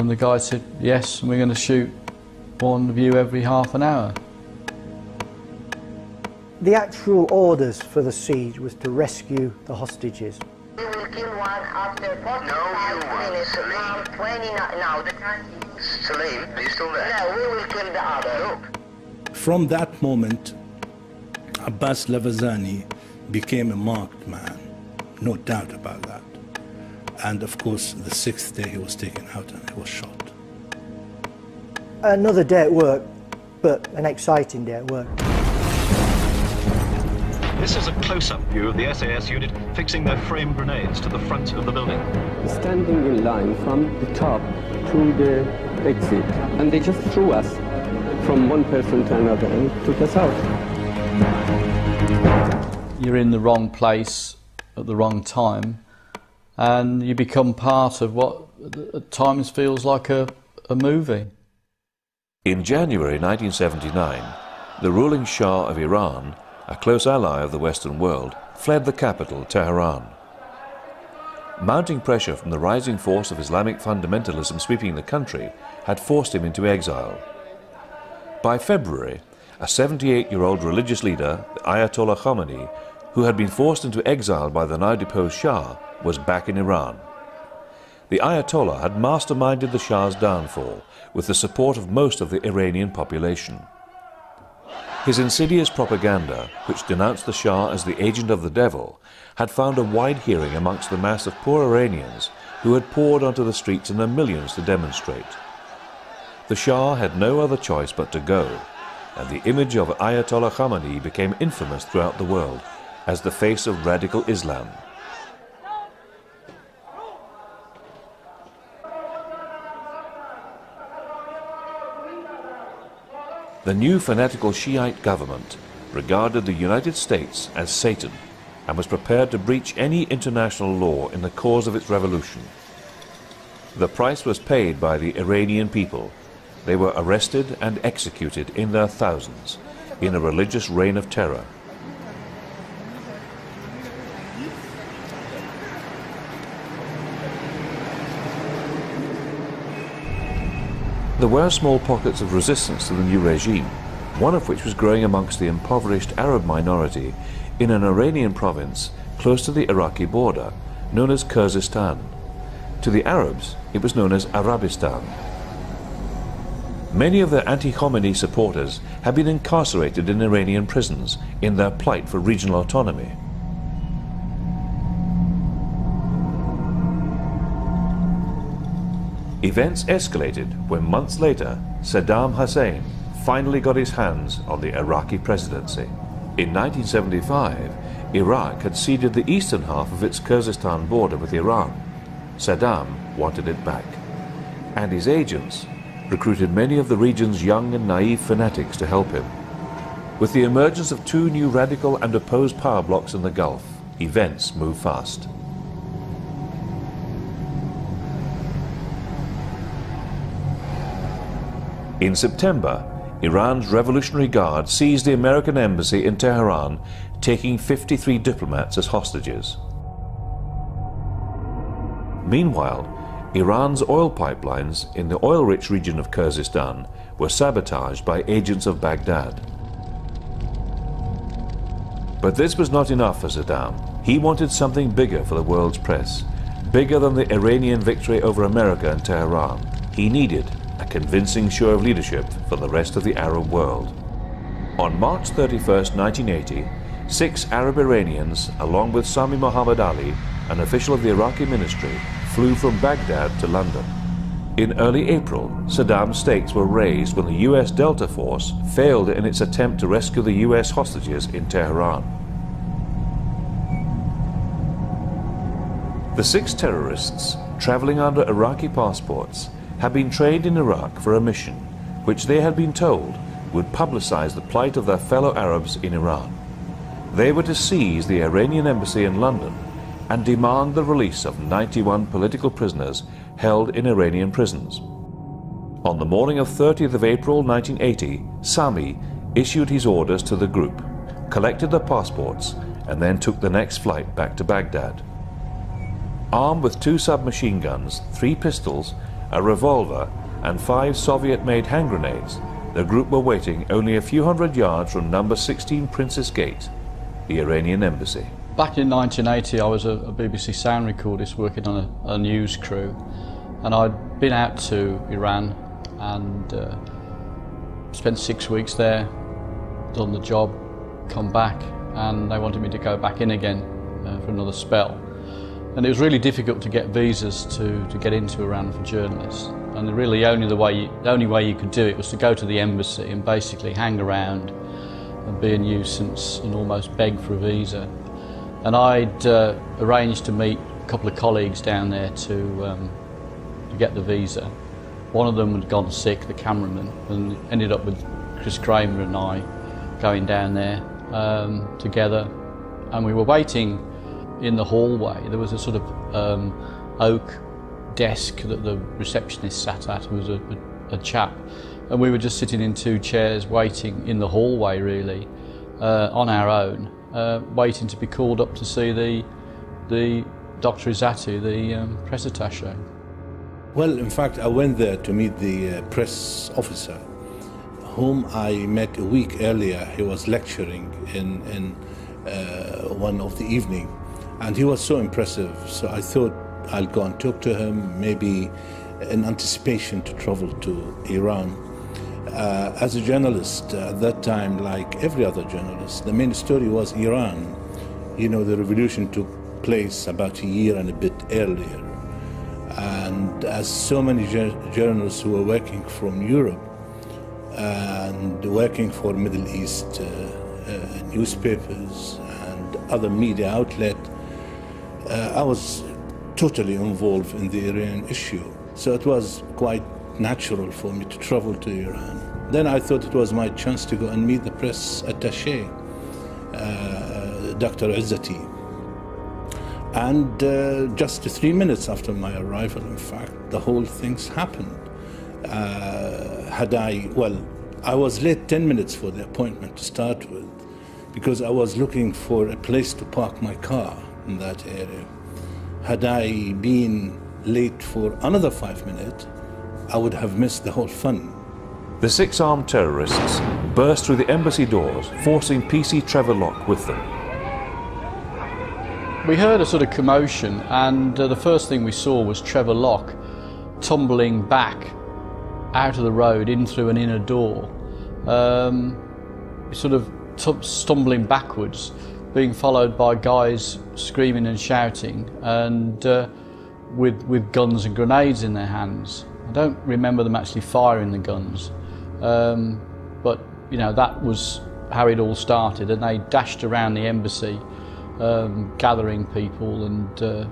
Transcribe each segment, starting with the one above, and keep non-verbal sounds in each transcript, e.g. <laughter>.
And the guy said, yes, and we're going to shoot one of you every half an hour. The actual orders for the siege was to rescue the hostages. We will kill one after 45 you minutes. won't. 20 now, now the time. Salim, are you still there? No, we will kill the other. Look, From that moment, Abbas Lavasani became a marked man, no doubt about that. And of course, the sixth day he was taken out and he was shot. Another day at work, but an exciting day at work. This is a close-up view of the SAS unit fixing their frame grenades to the front of the building. standing in line from the top to the exit. And they just threw us from one person to another and took us out. You're in the wrong place at the wrong time, and you become part of what at times feels like a, a movie. In January 1979, the ruling Shah of Iran, a close ally of the Western world, fled the capital, Tehran. Mounting pressure from the rising force of Islamic fundamentalism sweeping the country had forced him into exile. By February, a 78-year-old religious leader, Ayatollah Khomeini, who had been forced into exile by the now deposed Shah, was back in Iran. The Ayatollah had masterminded the Shah's downfall with the support of most of the Iranian population. His insidious propaganda, which denounced the Shah as the agent of the devil, had found a wide hearing amongst the mass of poor Iranians who had poured onto the streets in their millions to demonstrate. The Shah had no other choice but to go, and the image of Ayatollah Khomeini became infamous throughout the world as the face of radical Islam. The new fanatical Shiite government regarded the United States as Satan and was prepared to breach any international law in the cause of its revolution. The price was paid by the Iranian people. They were arrested and executed in their thousands in a religious reign of terror. There were small pockets of resistance to the new regime, one of which was growing amongst the impoverished Arab minority in an Iranian province close to the Iraqi border, known as Khuzestan. To the Arabs, it was known as Arabistan. Many of their anti-Khomeini supporters had been incarcerated in Iranian prisons in their plight for regional autonomy. Events escalated when months later Saddam Hussein finally got his hands on the Iraqi presidency. In 1975, Iraq had ceded the eastern half of its Khuzestan border with Iran. Saddam wanted it back. And his agents recruited many of the region's young and naive fanatics to help him. With the emergence of two new radical and opposed power blocs in the Gulf, events moved fast. In September, Iran's Revolutionary Guard seized the American embassy in Tehran, taking 53 diplomats as hostages. Meanwhile, Iran's oil pipelines in the oil-rich region of Khuzestan were sabotaged by agents of Baghdad. But this was not enough for Saddam. He wanted something bigger for the world's press, bigger than the Iranian victory over America and Tehran. He needed a convincing show of leadership for the rest of the Arab world. On March 31, 1980, six Arab Iranians, along with Sami Mohammad Ali, an official of the Iraqi ministry, flew from Baghdad to London. In early April, Saddam's stakes were raised when the US Delta Force failed in its attempt to rescue the US hostages in Tehran. The six terrorists, traveling under Iraqi passports, had been trained in Iraq for a mission which they had been told would publicize the plight of their fellow Arabs in Iran. They were to seize the Iranian embassy in London and demand the release of 91 political prisoners held in Iranian prisons. On the morning of 30th of April 1980, Sami issued his orders to the group, collected their passports, and then took the next flight back to Baghdad. Armed with two submachine guns, three pistols, a revolver, and five Soviet made hand grenades, the group were waiting only a few hundred yards from number 16 Princes Gate, the Iranian embassy. Back in 1980, I was a, a BBC sound recordist working on a, a, news crew, and I'd been out to Iran and uh, spent six weeks there, done the job, come back, and they wanted me to go back in again uh, for another spell. And it was really difficult to get visas to, to get into Iran for journalists. And really only the way you, the only way you could do it was to go to the embassy and basically hang around and be a nuisance and almost beg for a visa. And I'd uh, arranged to meet a couple of colleagues down there to, um, to get the visa. One of them had gone sick, the cameraman, and ended up with Chris Cramer and I going down there um, together. And we were waiting in the hallway. There was a sort of um, oak desk that the receptionist sat at. There was a, a, a, chap. And we were just sitting in two chairs waiting in the hallway, really, uh, on our own uh, waiting to be called up to see the, the Dr. Izzati, the um, press attaché. Well, in fact, I went there to meet the uh, press officer, whom I met a week earlier. He was lecturing in, in uh, one of the evening, and he was so impressive. So I thought I'll go and talk to him, maybe in anticipation to travel to Iran. Uh, as a journalist uh, at that time, like every other journalist, the main story was Iran. You know, the revolution took place about a year and a bit earlier. And as so many journalists who were working from Europe and working for Middle East uh, uh newspapers and other media outlets, uh, I was totally involved in the Iranian issue. So it was quite natural for me to travel to Iran. Then I thought it was my chance to go and meet the press attaché, uh, Dr. Izzati. And uh, just three minutes after my arrival, in fact, the whole thing's happened. Uh, had I, well, I was late 10 minutes for the appointment to start with because I was looking for a place to park my car in that area. Had I been late for another five minutes, I would have missed the whole fun. The six armed terrorists burst through the embassy doors, forcing PC Trevor Locke with them. We heard a sort of commotion, and uh, the first thing we saw was Trevor Locke tumbling back out of the road in through an inner door, um, sort of stumbling backwards, being followed by guys screaming and shouting, and uh, with with guns and grenades in their hands. I don't remember them actually firing the guns, um, but you know that was how it all started, and they dashed around the embassy, um, gathering people and uh,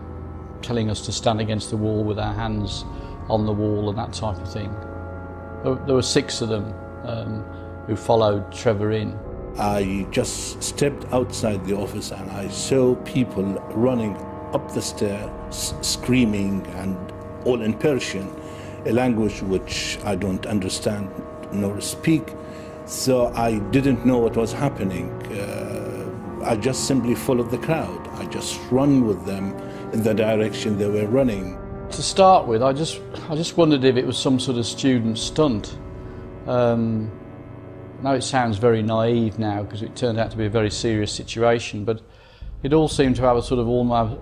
telling us to stand against the wall with our hands on the wall and that type of thing. There, were six of them um, who followed Trevor in. I just stepped outside the office and I saw people running up the stairs, screaming and all in Persian a language which I don't understand nor speak. So I didn't know what was happening. Uh, I just simply followed the crowd. I just run with them in the direction they were running. To start with, I just, I just wondered if it was some sort of student stunt. Um, now it sounds very naive now because it turned out to be a very serious situation, but it all seemed to have a sort of almost,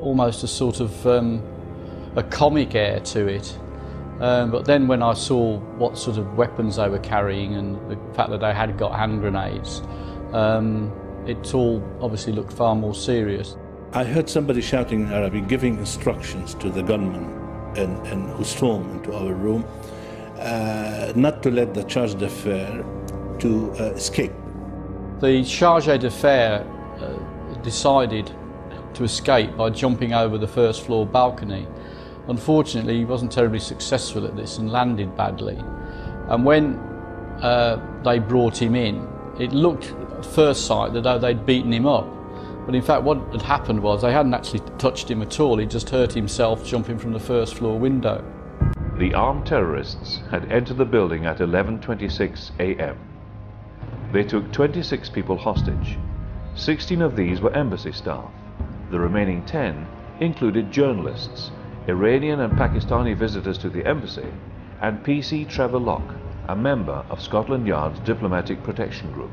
almost a sort of um, a comic air to it. Um, but then when I saw what sort of weapons they were carrying and the fact that they had got hand grenades, um, it all obviously looked far more serious. I heard somebody shouting in Arabic, giving instructions to the gunmen and, and who stormed into our room uh, not to let the charge d'affaires to uh, escape. The charge d'affaires uh, decided to escape by jumping over the first floor balcony Unfortunately, he wasn't terribly successful at this and landed badly. And when uh, they brought him in, it looked at first sight that they'd beaten him up. But in fact, what had happened was they hadn't actually touched him at all. He just hurt himself jumping from the first floor window. The armed terrorists had entered the building at 11.26 a.m. They took 26 people hostage. 16 of these were embassy staff. The remaining 10 included journalists Iranian and Pakistani visitors to the embassy, and PC Trevor Locke, a member of Scotland Yard's diplomatic protection group.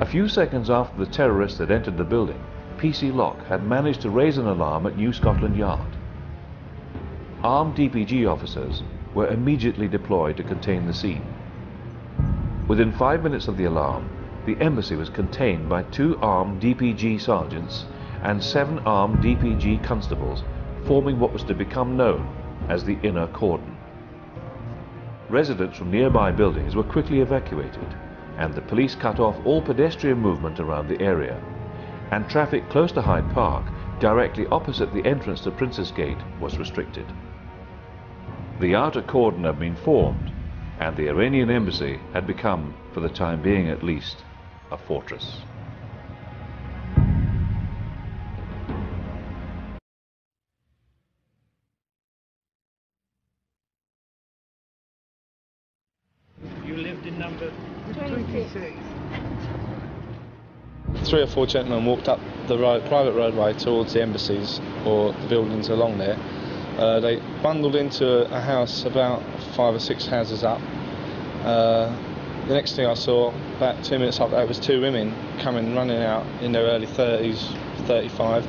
A few seconds after the terrorists had entered the building, PC Locke had managed to raise an alarm at New Scotland Yard. Armed DPG officers were immediately deployed to contain the scene. Within five minutes of the alarm, the embassy was contained by two armed DPG sergeants and seven armed DPG constables, forming what was to become known as the inner cordon. Residents from nearby buildings were quickly evacuated, and the police cut off all pedestrian movement around the area, and traffic close to Hyde Park, directly opposite the entrance to Princes Gate, was restricted. The outer cordon had been formed, and the Iranian embassy had become, for the time being at least, a fortress. You lived in number 26. Three or four gentlemen walked up the road, private roadway towards the embassies or the buildings along there. Uh, they bundled into a house about five or six houses up. Uh, the next thing I saw, about two minutes after that, was two women coming running out in their early 30s, 35,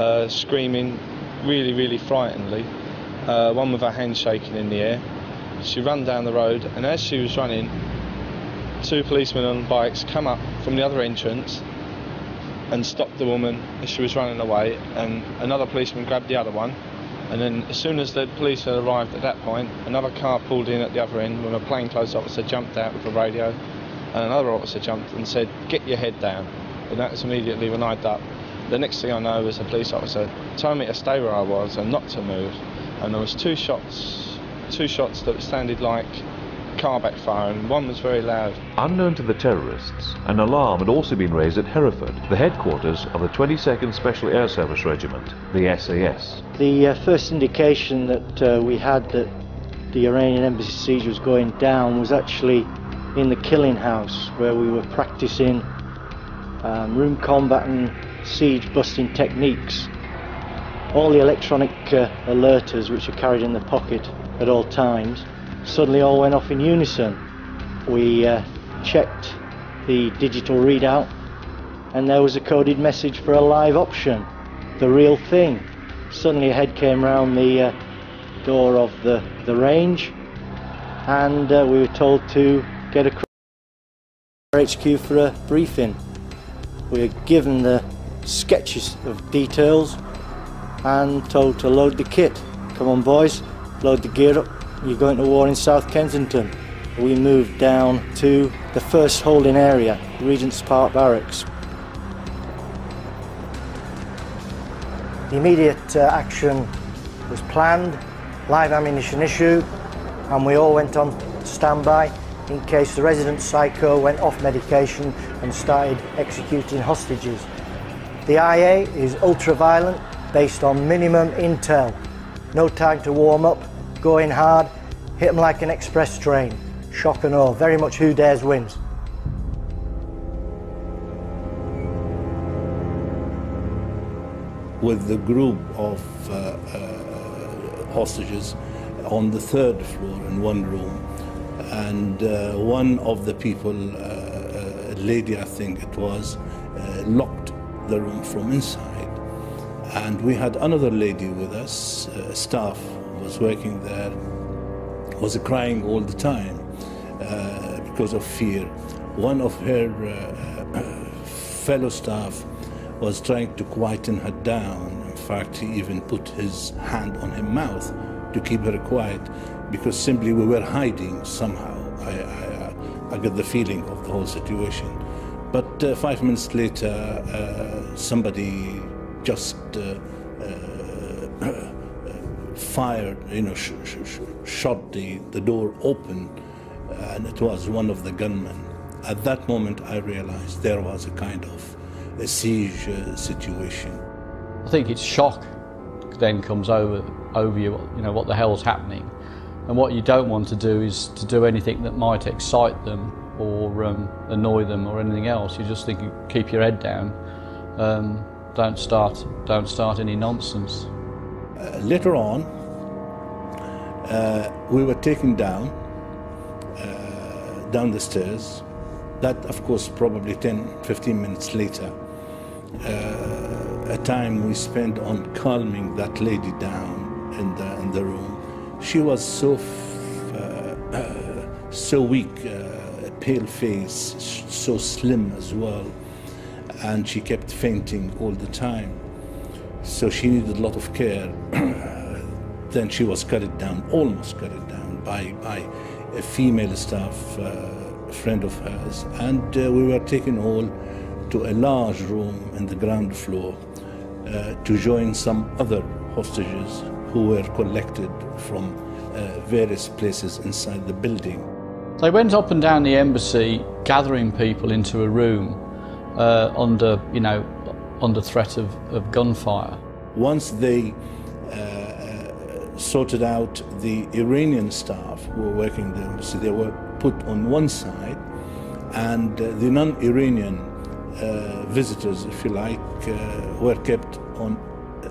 uh, screaming really, really frighteningly. Uh, one with her hand shaking in the air. She ran down the road, and as she was running, two policemen on bikes come up from the other entrance and stopped the woman as she was running away, and another policeman grabbed the other one. And then, as soon as the police had arrived at that point, another car pulled in at the other end when a plainclothes officer jumped out with a radio, and another officer jumped and said, "Get your head down." And that was immediately when I ducked. The next thing I know was a police officer told me to stay where I was and not to move. And there was two shots, two shots that sounded like car backfire, and one was very loud. Unknown to the terrorists, an alarm had also been raised at Hereford, the headquarters of the 22nd Special Air Service Regiment, the SAS. The uh, first indication that uh, we had that the Iranian embassy siege was going down was actually in the killing house where we were practicing um, room combat and siege busting techniques. All the electronic uh, alerters which are carried in the pocket at all times suddenly all went off in unison. We uh, checked the digital readout and there was a coded message for a live option, the real thing. Suddenly a head came round the uh, door of the, the range and uh, we were told to get a HQ for a briefing. We were given the sketches of details and told to load the kit. Come on boys, load the gear up you're going to war in South Kensington. We moved down to the first holding area, Regent's Park Barracks. The immediate uh, action was planned, live ammunition issued, and we all went on standby in case the resident psycho went off medication and started executing hostages. The IA is ultra-violent, based on minimum intel. No time to warm up, going hard, hit them like an express train. Shock and awe, very much who dares wins. With the group of uh, uh, hostages on the third floor in one room, and uh, one of the people, uh, a lady I think it was, uh, locked the room from inside. And we had another lady with us, uh, staff was working there, was crying all the time uh, because of fear. One of her uh, <coughs> fellow staff was trying to quieten her down. In fact, he even put his hand on her mouth to keep her quiet because simply we were hiding somehow. I, I, I got the feeling of the whole situation. But uh, five minutes later, uh, somebody just uh, uh, fired, you know, sh sh shot the, the door open, and it was one of the gunmen. At that moment, I realized there was a kind of a siege uh, situation. I think it's shock then comes over over you. You know what the hell's happening, and what you don't want to do is to do anything that might excite them or um, annoy them or anything else. You just think keep your head down. Um, don't start don't start any nonsense. Uh, later on, uh, we were taken down, uh, down the stairs. That, of course, probably 10, 15 minutes later. Uh, a time we spent on calming that lady down in the, in the room. She was so, uh, uh, so weak, uh, pale face, so slim as well, and she kept fainting all the time. So she needed a lot of care. <clears throat> then she was cut it down, almost cut it down by, by a female staff, uh, friend of hers. And uh, we were taken all to a large room in the ground floor uh, to join some other hostages who were collected from uh, various places inside the building. They went up and down the embassy, gathering people into a room uh, under, you know, under threat of, of gunfire. Once they sorted out the Iranian staff who were working in the embassy, they were put on one side, and uh, the non-Iranian uh, visitors, if you like, uh, were kept on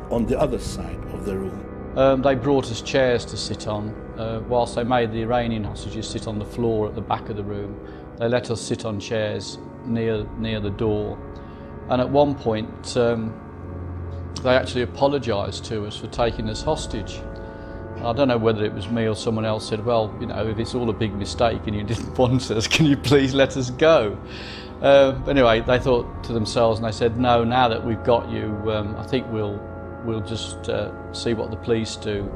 on the other side of the room. Um, they brought us chairs to sit on, uh, whilst they made the Iranian hostages sit on the floor at the back of the room. They let us sit on chairs near near the door, and at one point um, they actually apologised to us for taking us hostage. I don't know whether it was me or someone else said, well, you know, if it's all a big mistake and you didn't <laughs> want us, can you please let us go? Uh, anyway, they thought to themselves and they said, no, now that we've got you, um, I think we'll, we'll just uh, see what the police do.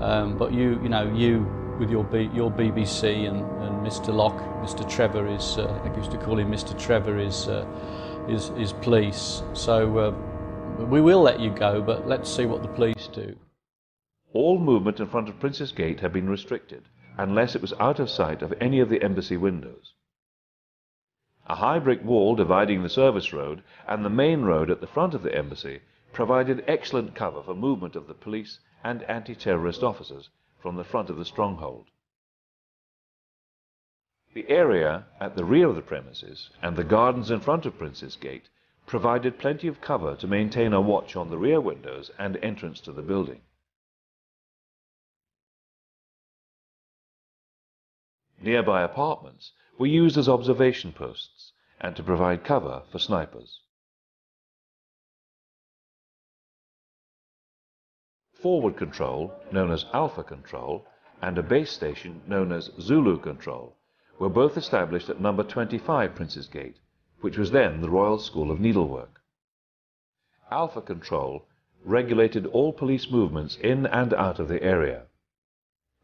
Um, but you, you know, you with your, B, your BBC and, and Mr. Locke, Mr. Trevor is, uh, I used to call him Mr. Trevor, is, uh, is, is police. So uh, we will let you go, but let's see what the police do. All movement in front of Prince's Gate had been restricted, unless it was out of sight of any of the embassy windows. A high brick wall dividing the service road and the main road at the front of the embassy provided excellent cover for movement of the police and anti-terrorist officers from the front of the stronghold. The area at the rear of the premises and the gardens in front of Prince's Gate provided plenty of cover to maintain a watch on the rear windows and entrance to the building. Nearby apartments were used as observation posts and to provide cover for snipers. Forward control, known as Alpha Control, and a base station known as Zulu Control were both established at number 25 Prince's Gate, which was then the Royal School of Needlework. Alpha Control regulated all police movements in and out of the area.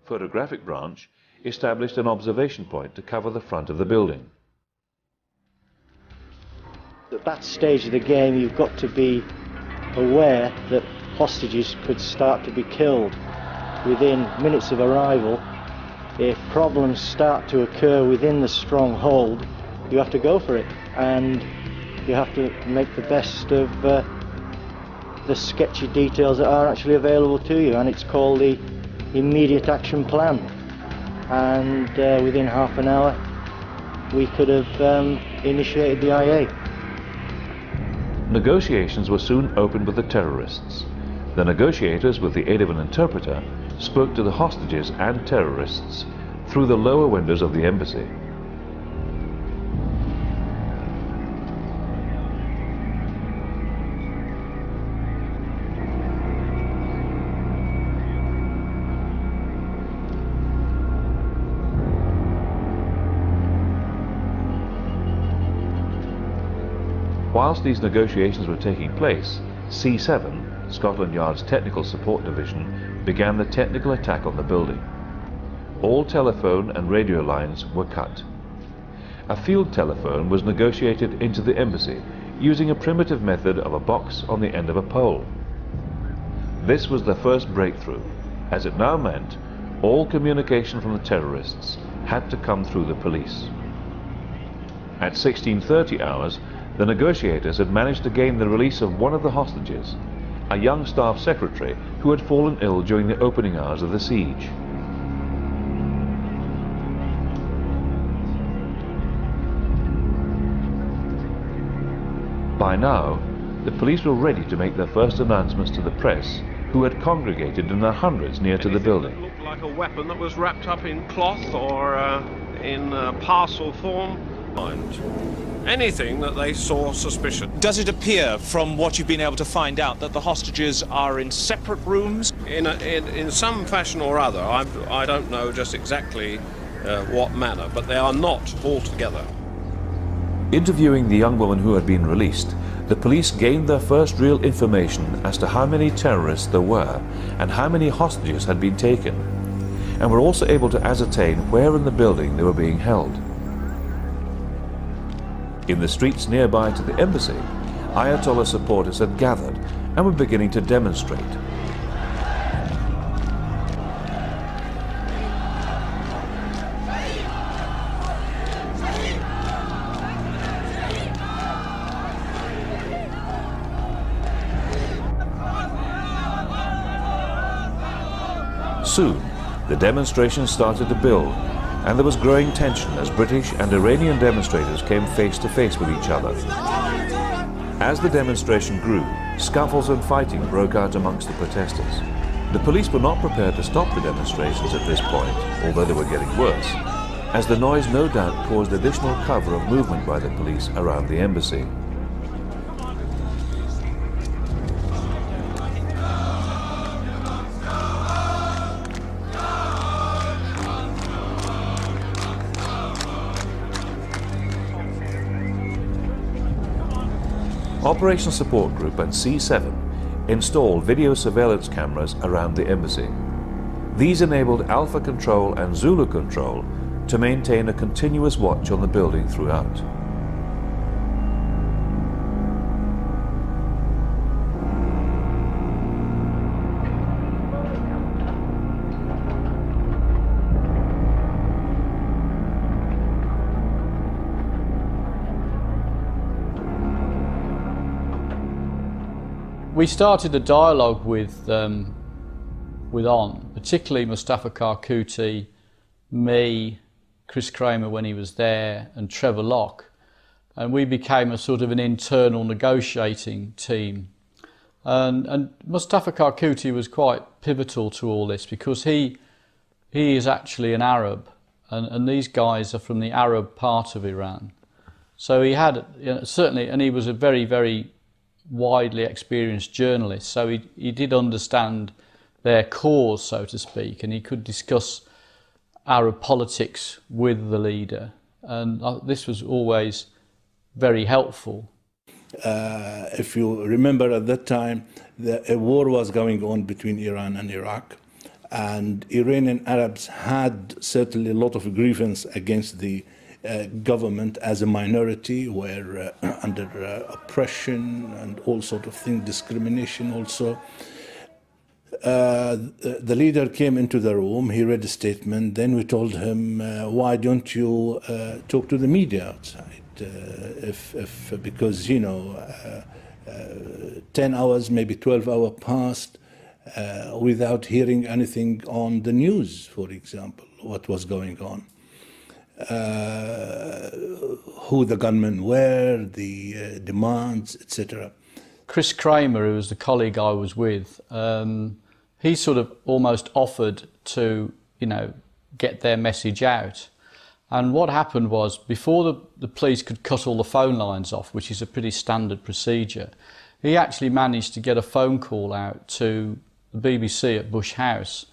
Photographic Branch established an observation point to cover the front of the building. At that stage of the game, you've got to be aware that hostages could start to be killed within minutes of arrival. If problems start to occur within the stronghold, you have to go for it and you have to make the best of uh, the sketchy details that are actually available to you and it's called the immediate action plan and uh, within half an hour we could have um, initiated the IA. Negotiations were soon opened with the terrorists. The negotiators, with the aid of an interpreter, spoke to the hostages and terrorists through the lower windows of the embassy. Whilst these negotiations were taking place, C7, Scotland Yard's Technical Support Division, began the technical attack on the building. All telephone and radio lines were cut. A field telephone was negotiated into the embassy using a primitive method of a box on the end of a pole. This was the first breakthrough, as it now meant all communication from the terrorists had to come through the police. At 1630 hours, the negotiators had managed to gain the release of one of the hostages, a young staff secretary who had fallen ill during the opening hours of the siege. By now, the police were ready to make their first announcements to the press who had congregated in their hundreds near to the building. looked like a weapon that was wrapped up in cloth or uh, in uh, parcel form. Anything that they saw suspicious. Does it appear, from what you've been able to find out, that the hostages are in separate rooms? In, a, in, in some fashion or other, I, I don't know just exactly uh, what manner, but they are not all together. Interviewing the young woman who had been released, the police gained their first real information as to how many terrorists there were and how many hostages had been taken, and were also able to ascertain where in the building they were being held. In the streets nearby to the embassy, Ayatollah supporters had gathered and were beginning to demonstrate. Soon, the demonstration started to build, and there was growing tension as British and Iranian demonstrators came face to face with each other. As the demonstration grew, scuffles and fighting broke out amongst the protesters. The police were not prepared to stop the demonstrations at this point, although they were getting worse, as the noise no doubt caused additional cover of movement by the police around the embassy. Operation Support Group and C7 installed video surveillance cameras around the embassy. These enabled Alpha Control and Zulu Control to maintain a continuous watch on the building throughout. We started a dialogue with um, with On, particularly Mustafa Karkuti, me, Chris Cramer when he was there, and Trevor Locke, and we became a sort of an internal negotiating team. And, and Mustafa Karkuti was quite pivotal to all this because he he is actually an Arab, and, and these guys are from the Arab part of Iran. So he had you know, certainly, and he was a very very widely experienced journalist, so he, he did understand their cause, so to speak, and he could discuss Arab politics with the leader. And uh, this was always very helpful. Uh, if you remember at that time, the, a war was going on between Iran and Iraq. And Iranian Arabs had certainly a lot of grievance against the government as a minority were uh, <clears throat> under uh, oppression and all sort of things, discrimination also. Uh, the leader came into the room, he read a statement, then we told him, uh, why don't you uh, talk to the media outside? if, if, because, you know, 10 hours, maybe 12 hours passed without hearing anything on the news, for example, what was going on uh, who the gunmen were, the uh, demands, etc. Chris Cramer, who was the colleague I was with, um, he sort of almost offered to, you know, get their message out. And what happened was, before the, the police could cut all the phone lines off, which is a pretty standard procedure, he actually managed to get a phone call out to the BBC at Bush House.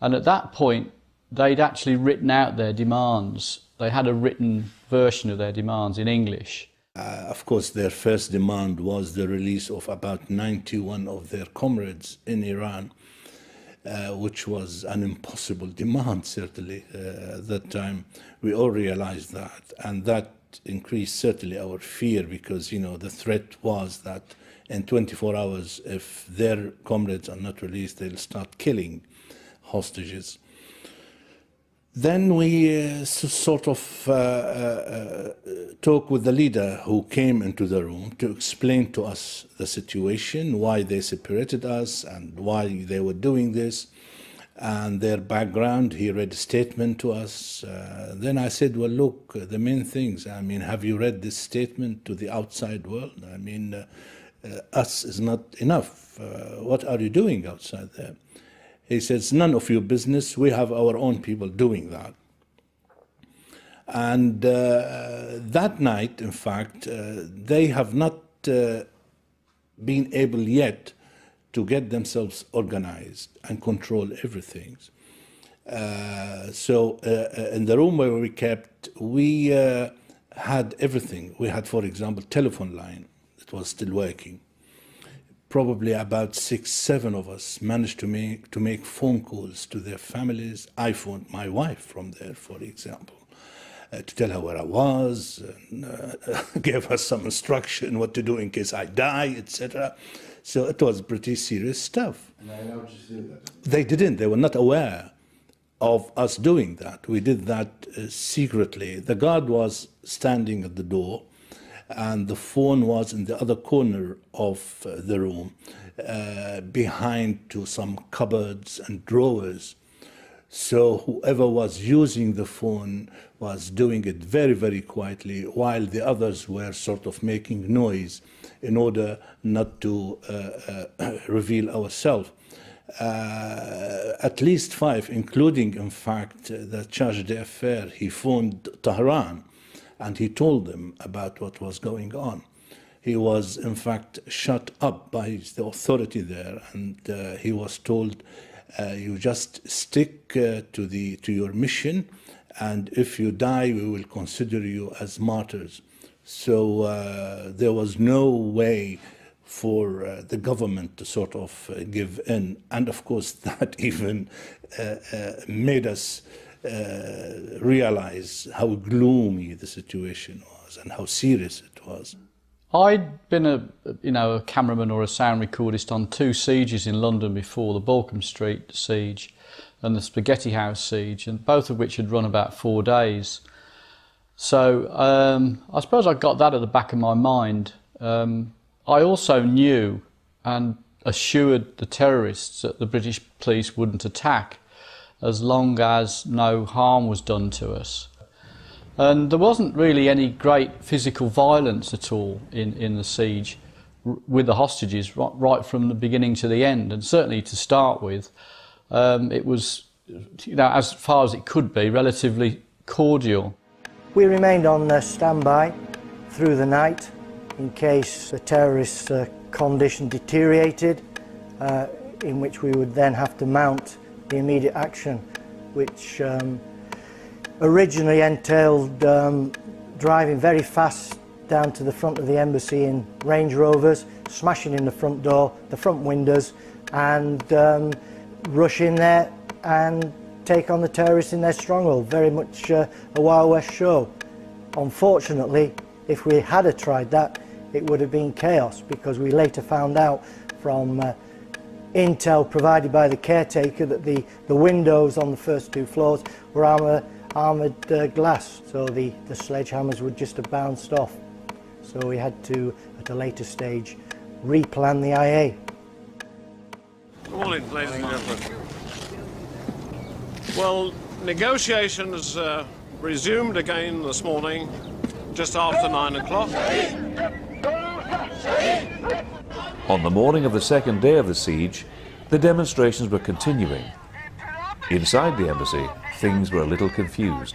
And at that point, they'd actually written out their demands. They had a written version of their demands in English. Uh, of course, their first demand was the release of about 91 of their comrades in Iran, uh, which was an impossible <laughs> demand, certainly. Uh, at that time, we all realized that. And that increased certainly our fear because, you know, the threat was that in 24 hours, if their comrades are not released, they'll start killing hostages. Then we uh, sort of uh, uh, talk with the leader who came into the room to explain to us the situation, why they separated us, and why they were doing this, and their background. He read a statement to us. Uh, then I said, Well, look, the main things, I mean, have you read this statement to the outside world? I mean, uh, uh, us is not enough. Uh, what are you doing outside there? He says, none of your business. We have our own people doing that. And uh, that night, in fact, uh, they have not uh, been able yet to get themselves organized and control everything. Uh, so uh, in the room where we kept, we uh, had everything. We had, for example, telephone line that was still working. Probably about six, seven of us managed to make to make phone calls to their families. I phoned my wife from there, for example, uh, to tell her where I was, and uh, <laughs> gave her some instruction what to do in case I die, etc. So it was pretty serious stuff. And you to that? They didn't. They were not aware of us doing that. We did that uh, secretly. The guard was standing at the door, and the phone was in the other corner of uh, the room, uh, behind to some cupboards and drawers. So whoever was using the phone was doing it very, very quietly, while the others were sort of making noise in order not to uh, uh, <coughs> reveal ourselves. Uh, at least five, including, in fact, the charge d'affaires, he phoned Tehran and he told them about what was going on. He was, in fact, shut up by the authority there, and uh, he was told, uh, "You just stick uh, to the to your mission, and if you die, we will consider you as martyrs." So uh, there was no way for uh, the government to sort of uh, give in. And of course, <laughs> that even uh, uh made us uh, realize how gloomy the situation was and how serious it was. I'd been a you know a cameraman or a sound recordist on two sieges in London before the Balcombe Street siege and the Spaghetti House siege, and both of which had run about four days. So um, I suppose I got that at the back of my mind. Um, I also knew and assured the terrorists that the British police wouldn't attack as long as no harm was done to us. And there wasn't really any great physical violence at all in, in the siege with the hostages right, from the beginning to the end. And certainly to start with, um, it was, you know, as far as it could be, relatively cordial. We remained on uh, standby through the night in case the terrorist uh, condition deteriorated, uh, in which we would then have to mount the immediate action, which um, originally entailed um, driving very fast down to the front of the embassy in Range Rovers, smashing in the front door, the front windows, and um, rush in there and take on the terrorists in their stronghold. Very much uh, a Wild West show. Unfortunately, if we had tried that, it would have been chaos because we later found out from uh, intel provided by the caretaker that the, the windows on the first two floors were armour, armoured uh, glass, so the, the sledgehammers would just have bounced off. So we had to, at a later stage, replan the IA. Good morning, ladies and gentlemen. Well, negotiations uh, resumed again this morning, just after nine o'clock. On the morning of the second day of the siege, the demonstrations were continuing. Inside the embassy, things were a little confused.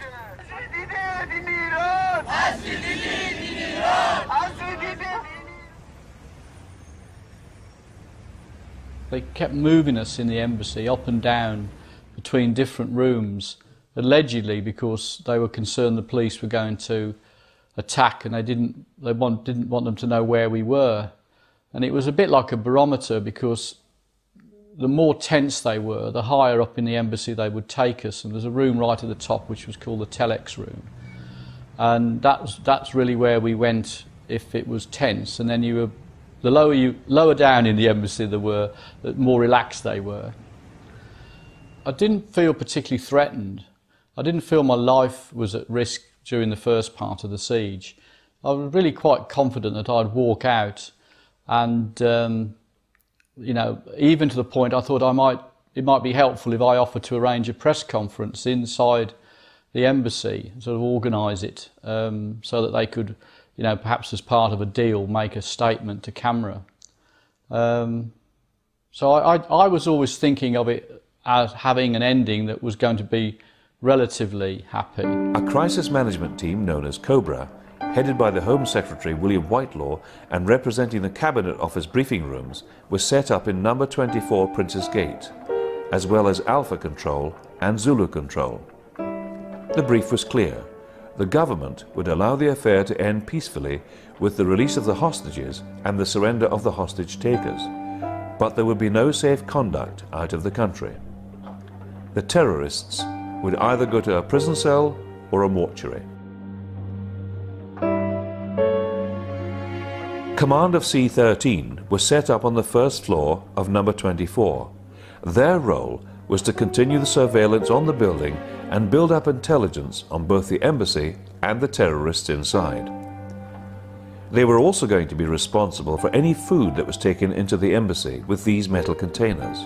They kept moving us in the embassy up and down between different rooms, allegedly because they were concerned the police were going to attack and they didn't they want, didn't want them to know where we were. And it was a bit like a barometer because the more tense they were, the higher up in the embassy they would take us. And there's a room right at the top which was called the telex room. And that was, that's really where we went if it was tense. And then you were, the lower, you, lower down in the embassy they were, the more relaxed they were. I didn't feel particularly threatened. I didn't feel my life was at risk during the first part of the siege. I was really quite confident that I'd walk out and, um, you know, even to the point I thought I might, it might be helpful if I offered to arrange a press conference inside the embassy, sort of organise it um, so that they could, you know, perhaps as part of a deal, make a statement to camera. Um, so I, I, I was always thinking of it as having an ending that was going to be relatively happy. A crisis management team known as COBRA, headed by the Home Secretary William Whitelaw and representing the Cabinet Office briefing rooms, was set up in number 24 Princes Gate, as well as Alpha Control and Zulu Control. The brief was clear. The government would allow the affair to end peacefully with the release of the hostages and the surrender of the hostage takers, but there would be no safe conduct out of the country. The terrorists would either go to a prison cell or a mortuary. Command of C-13 was set up on the first floor of number 24. Their role was to continue the surveillance on the building and build up intelligence on both the embassy and the terrorists inside. They were also going to be responsible for any food that was taken into the embassy with these metal containers,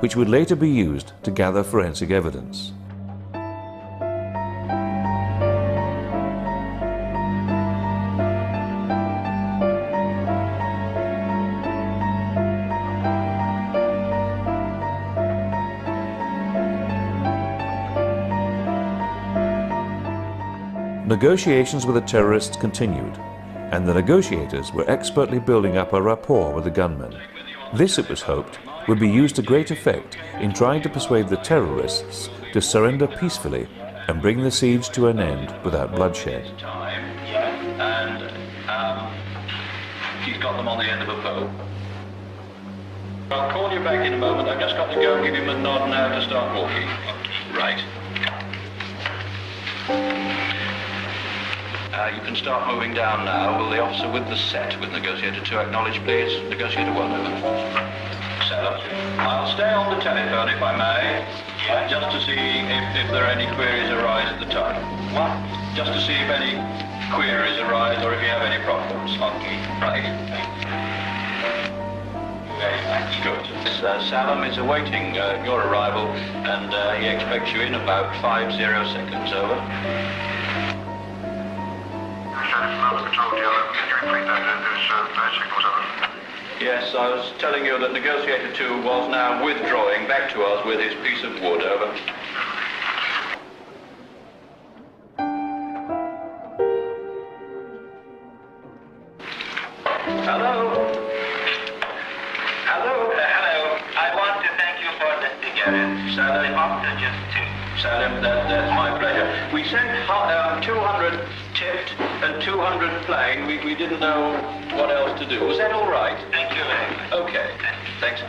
which would later be used to gather forensic evidence. Negotiations with the terrorists continued, and the negotiators were expertly building up a rapport with the gunmen. This, it was hoped, would be used to great effect in trying to persuade the terrorists to surrender peacefully and bring the siege to an end without bloodshed. And um, he's got them on the end of a bow. I'll call you back in a moment. I've just got to go and give him a nod now to start walking. Right. Uh, you can start moving down now. Will the officer with the set with negotiator 2 acknowledge, please? Negotiator 1, over. Seven. I'll stay on the telephone if I may, uh, just to see if, if there are any queries arise at the time. What? Just to see if any queries arise or if you have any problems. Okay. Right. Good. Uh, Salam is awaiting uh, your arrival and uh, he expects you in about five zero seconds. Over. Yes, I was telling you that negotiator 2 was now withdrawing back to us with his piece of wood. Over. Hello? Hello? Uh, hello. I want to thank you for the cigarettes. Salim, oxygen too. Salim, that, that's my pleasure. We sent uh, 200 tipped and 200 plain. We, we didn't know what else to do. Was that all right? Thank you very much. Okay. Thanks.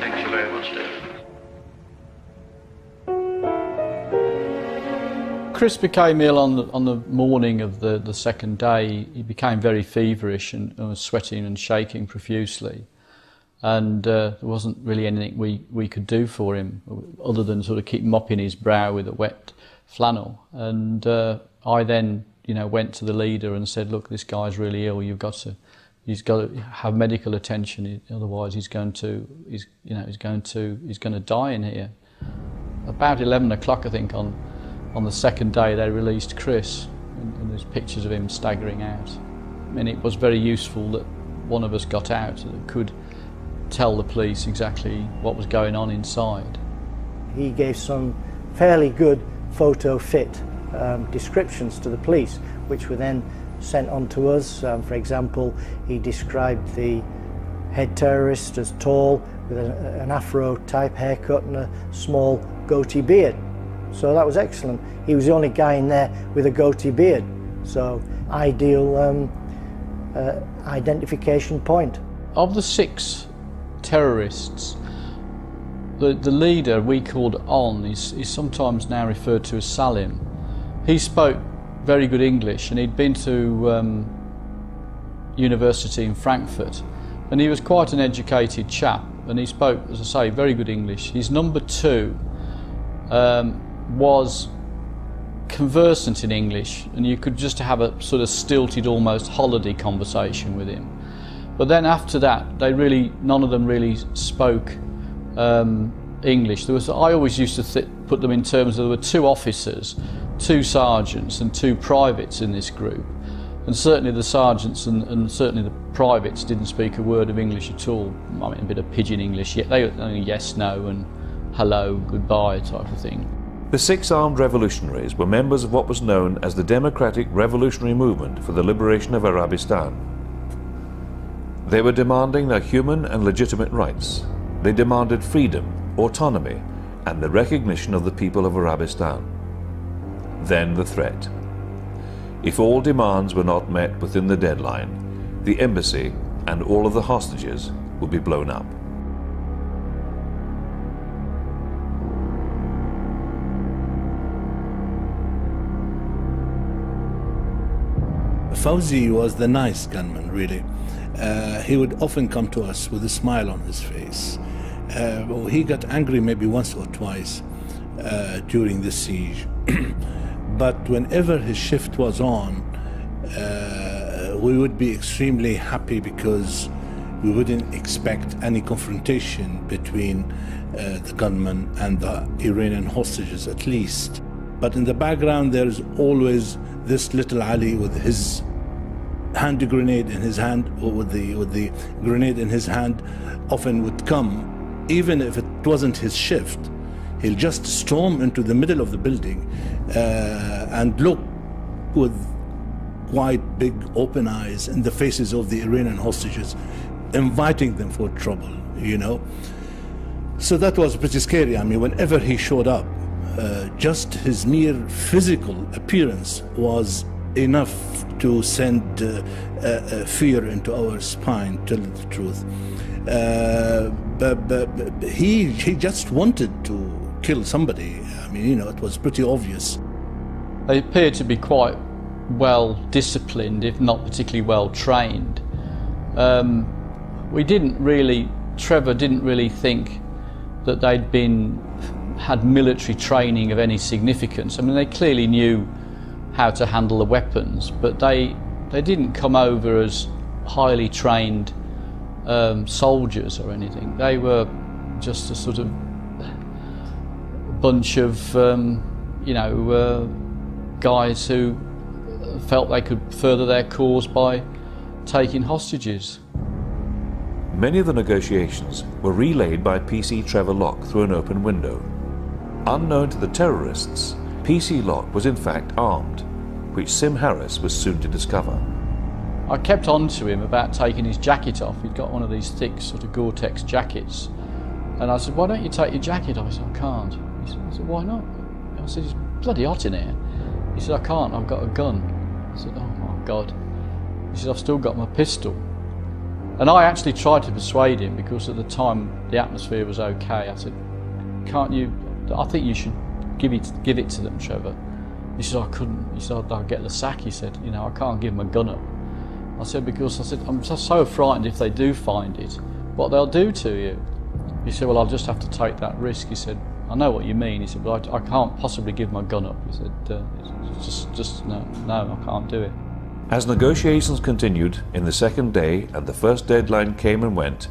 Thank you very much, Dave. Chris became ill on the, on the morning of the, the second day. He became very feverish and, and was sweating and shaking profusely. And uh, there wasn't really anything we, we could do for him other than sort of keep mopping his brow with a wet flannel. And uh, I then, you know, went to the leader and said, "Look, this guy's really ill. You've got to, he's got to have medical attention. Otherwise, he's going to, he's, you know, he's going to, he's going to die in here." About 11 o'clock, I think, on on the second day, they released Chris, and, and there's pictures of him staggering out. And it was very useful that one of us got out that could tell the police exactly what was going on inside. He gave some fairly good photo fit um, descriptions to the police, which were then sent on to us. Um, for example, he described the head terrorist as tall, with an afro type haircut and a small goatee beard. So that was excellent. He was the only guy in there with a goatee beard. So ideal um, uh, identification point. Of the six terrorists, the, the leader we called On is, is sometimes now referred to as Salim. He spoke very good English and he'd been to um, university in Frankfurt and he was quite an educated chap and he spoke, as I say, very good English. His number two um, was conversant in English and you could just have a sort of stilted, almost holiday conversation with him. But then after that, they really, none of them really spoke um, English. There was, I always used to th- put them in terms of there were two officers, two sergeants, and two privates in this group. And certainly the sergeants and, and, certainly the privates didn't speak a word of English at all. I mean, a bit of pidgin English. Yeah, they were yes, no, and hello, goodbye type of thing. The six armed revolutionaries were members of what was known as the Democratic Revolutionary Movement for the Liberation of Arabistan. They were demanding their human and legitimate rights. They demanded freedom, autonomy, and the recognition of the people of Arabistan. Then the threat. If all demands were not met within the deadline, the embassy and all of the hostages would be blown up. Fauzi was the nice gunman, really. Uh, he would often come to us with a smile on his face. Uh, he got angry maybe once or twice uh, during the siege. <clears throat> but whenever his shift was on, uh, we would be extremely happy because we wouldn't expect any confrontation between uh, the gunman and the Iranian hostages, at least. But in the background, there's always this little Ali with his hand grenade in his hand, or with the with the grenade in his hand, often would come, even if it wasn't his shift. He'll just storm into the middle of the building uh, and look with wide, big, open eyes in the faces of the Iranian hostages, inviting them for trouble, you know. So that was pretty scary. I mean, whenever he showed up, uh, just his mere physical appearance was enough to send uh, uh, fear into our spine, tell the truth. Uh, but, but, but he, he just wanted to kill somebody. I mean, you know, it was pretty obvious. They appeared to be quite well disciplined, if not particularly well trained. Um, we didn't really, Trevor didn't really think that they'd been had military training of any significance. I mean, they clearly knew how to handle the weapons, but they they didn't come over as highly trained um, soldiers or anything. They were just a sort of bunch of um, you know uh, guys who felt they could further their cause by taking hostages. Many of the negotiations were relayed by PC Trevor Locke through an open window. Unknown to the terrorists, PC Locke was in fact armed, which Sim Harris was soon to discover. I kept on to him about taking his jacket off. He'd got one of these thick sort of Gore-Tex jackets. And I said, why don't you take your jacket off? He said, I can't. He said, I said why not? I said, it's bloody hot in here. He said, I can't, I've got a gun. I said, oh my God. He said, I've still got my pistol. And I actually tried to persuade him because at the time the atmosphere was okay. I said, can't you, I think you should give it, give it to them, Trevor. He said, I couldn't. He said, I'll get the sack. He said, you know, I can't give them a gun up. I said, because I said, I'm so frightened if they do find it, what they'll do to you. He said, well, I'll just have to take that risk. He said, I know what you mean. He said, but I, I can't possibly give my gun up. He said, uh, just, just no, no, I can't do it. As negotiations continued in the second day and the first deadline came and went,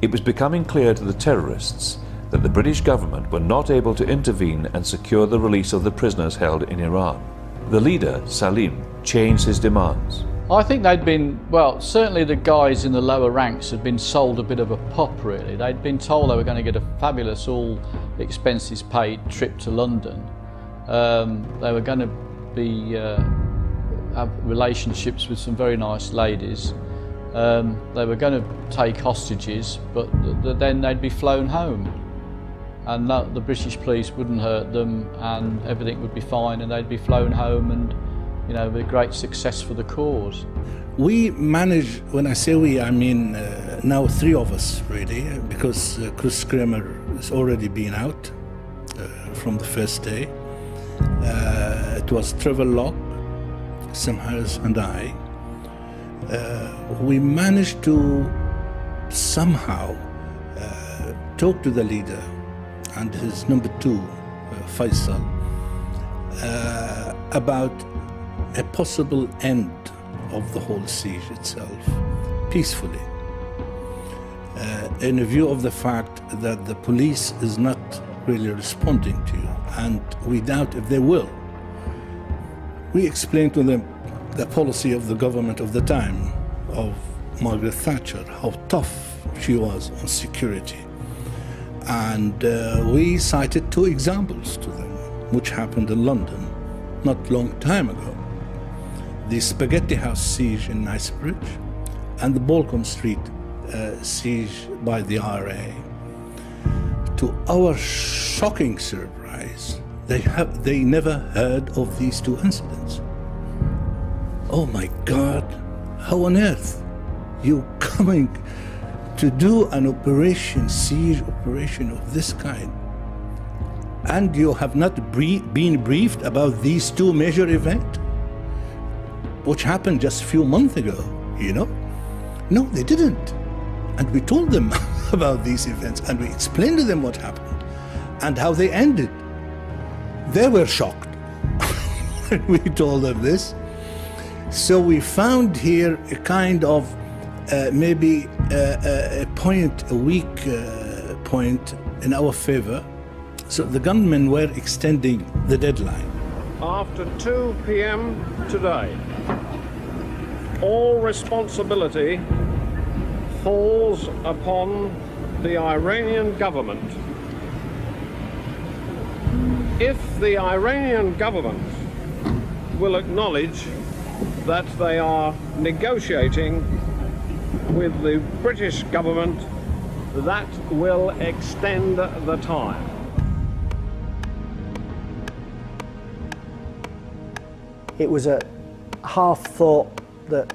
it was becoming clear to the terrorists that the British government were not able to intervene and secure the release of the prisoners held in Iran. The leader, Salim, changed his demands. I think they'd been, well, certainly the guys in the lower ranks had been sold a bit of a pop, really. They'd been told they were going to get a fabulous, all expenses paid trip to London. Um, they were going to be uh, have relationships with some very nice ladies. Um, they were going to take hostages, but th th then they'd be flown home. And that, the British police wouldn't hurt them, and everything would be fine, and they'd be flown home and you know, a great success for the cause. We managed, when I say we, I mean uh, now three of us really, because uh, Chris Cramer has already been out uh, from the first day. Uh, it was Trevor Locke, Sim Harris, and I. Uh, we managed to somehow uh, talk to the leader and his number two, Faisal, about a possible end of the whole siege itself peacefully. Uh, in view of the fact that the police is not really responding to you, and we doubt if they will. We explained to them the policy of the government of the time, of Margaret Thatcher, how tough she was on security. And uh, we cited two examples to them, which happened in London not long time ago. The Spaghetti House siege in Knightsbridge and the Balcombe Street uh, siege by the IRA. To our shocking surprise, they, have, they never heard of these two incidents. Oh my God, how on earth you <laughs> coming to do an operation, siege operation of this kind, and you have not been briefed about these two major events, which happened just a few months ago, you know? No, they didn't. And we told them <laughs> about these events and we explained to them what happened and how they ended. They were shocked <laughs> when we told them this. So we found here a kind of maybe uh, a point, a weak uh, point in our favor. So the gunmen were extending the deadline. After 2 p.m. today, all responsibility falls upon the Iranian government. If the Iranian government will acknowledge that they are negotiating with the British government, that will extend the time. It was a half thought that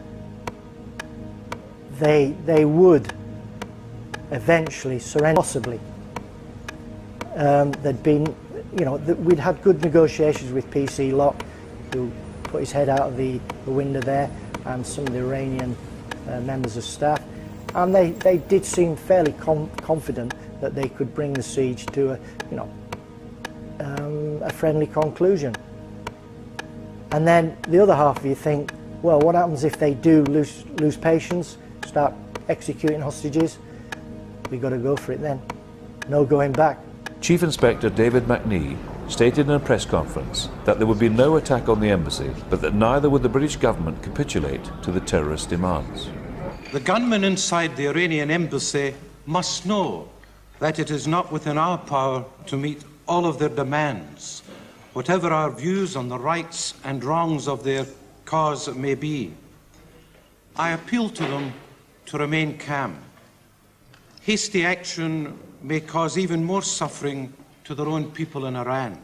they, they would eventually surrender, possibly. Um, there'd been, you know, we'd had good negotiations with PC Locke, who put his head out of the, the window there, and some of the Iranian uh, members of staff. And they, they did seem fairly com confident that they could bring the siege to a, you know, um, a friendly conclusion. And then the other half of you think, well, what happens if they do lose, lose patience, start executing hostages? We've got to go for it then. No going back. Chief Inspector David McNee stated in a press conference that there would be no attack on the embassy, but that neither would the British government capitulate to the terrorist demands. The gunmen inside the Iranian embassy must know that it is not within our power to meet all of their demands, whatever our views on the rights and wrongs of their cause may be. I appeal to them to remain calm. Hasty action may cause even more suffering to their own people in Iran.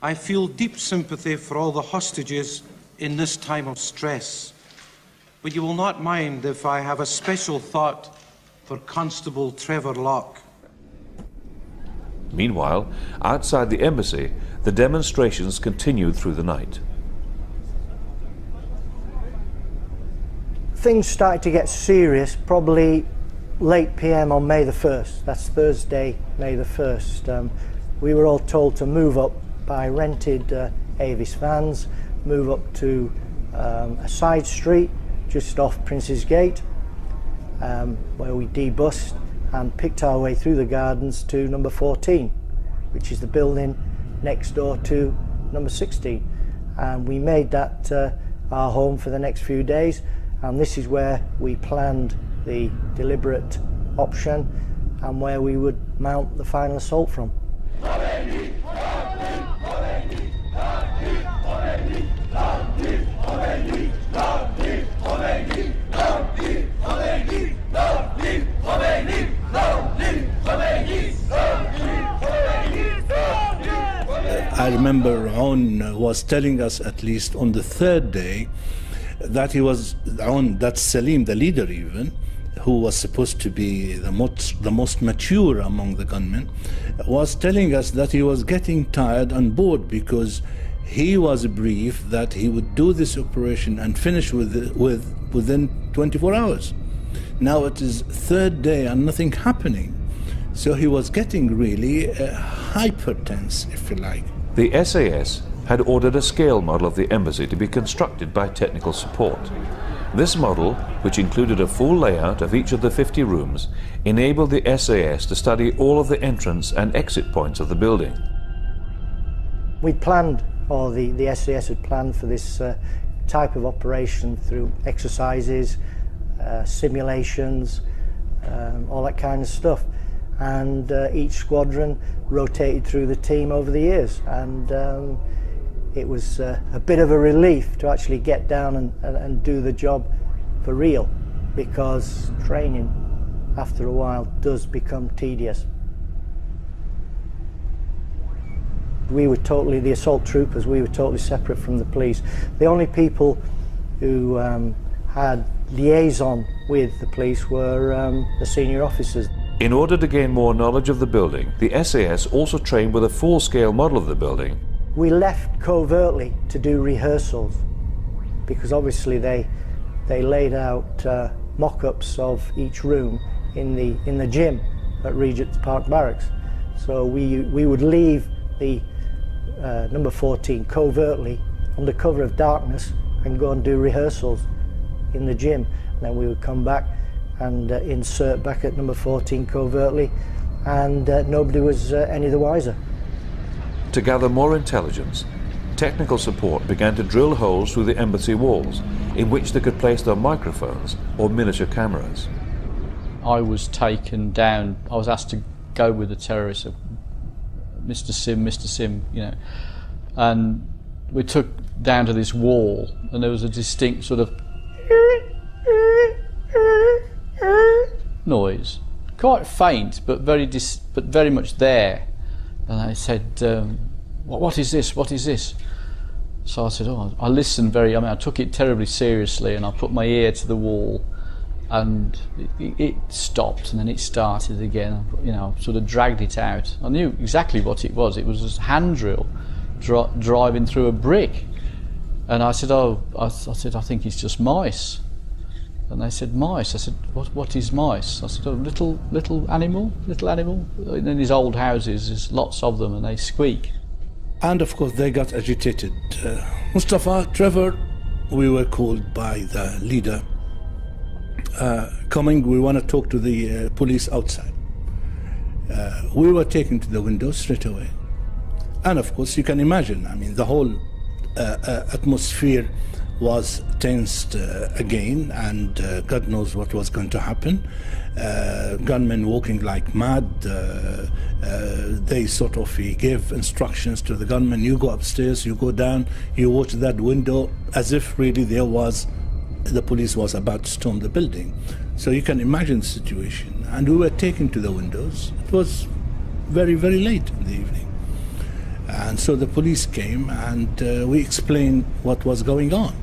I feel deep sympathy for all the hostages in this time of stress, but you will not mind if I have a special thought for Constable Trevor Locke. Meanwhile, outside the embassy, the demonstrations continued through the night. Things started to get serious probably late PM on May the 1st. That's Thursday, May the 1st. Um, we were all told to move up by rented uh, Avis vans, move up to um, a side street just off Princes Gate, um, where we debussed and picked our way through the gardens to number 14, which is the building next door to number 16. And we made that uh, our home for the next few days, and this is where we planned the deliberate option and where we would mount the final assault from. I remember Aoun was telling us, at least on the third day, that he was on that Salim, the leader even, who was supposed to be the most, the most mature among the gunmen, was telling us that he was getting tired and bored because he was briefed that he would do this operation and finish with, with within 24 hours. Now it is third day and nothing happening. So he was getting really uh, hypertense, if you like. The SAS had ordered a scale model of the embassy to be constructed by technical support. This model, which included a full layout of each of the 50 rooms, enabled the SAS to study all of the entrance and exit points of the building. We planned, or the, the SAS had planned for this uh, type of operation through exercises, uh, simulations, um, all that kind of stuff. And uh, each squadron rotated through the team over the years. And um, it was uh, a bit of a relief to actually get down and, and, and do the job for real because training after a while does become tedious. We were totally, the assault troopers, we were totally separate from the police. The only people who um, had liaison with the police were um, the senior officers. In order to gain more knowledge of the building, the SAS also trained with a full-scale model of the building. We left covertly to do rehearsals because obviously they they laid out uh, mock-ups of each room in the in the gym at Regent's Park Barracks. So we we would leave the uh, number 14 covertly under cover of darkness and go and do rehearsals in the gym. And then we would come back and uh, insert back at number 14 covertly and uh, nobody was uh, any the wiser. To gather more intelligence, technical support began to drill holes through the embassy walls in which they could place their microphones or miniature cameras. I was taken down, I was asked to go with the terrorists, Mr. Sim, Mr. Sim, you know, and we took down to this wall and there was a distinct sort of noise, quite faint, but very dis- but very much there. And I said, um, what, "What is this? What is this?" So I said, "Oh, I listened very. I mean, I took it terribly seriously, and I put my ear to the wall, and it, it stopped, and then it started again. You know, sort of dragged it out. I knew exactly what it was. It was a hand drill dri- driving through a brick." And I said, "Oh," I, th- I said, "I think it's just mice." And they said, mice. I said, what, what is mice? I said, oh, little, little animal, little animal. In these old houses, there's lots of them and they squeak. And of course, they got agitated. Uh, Mustafa, Trevor, we were called by the leader. Uh, coming, we want to talk to the uh, police outside. Uh, we were taken to the window straight away. And of course, you can imagine, I mean, the whole atmosphere was tensed uh, again, and uh, God knows what was going to happen. Uh, gunmen walking like mad. They sort of gave instructions to the gunmen you go upstairs, you go down, you watch that window, as if really there was the police was about to storm the building. So you can imagine the situation. And we were taken to the windows. It was very, very late in the evening. And so the police came and uh, we explained what was going on.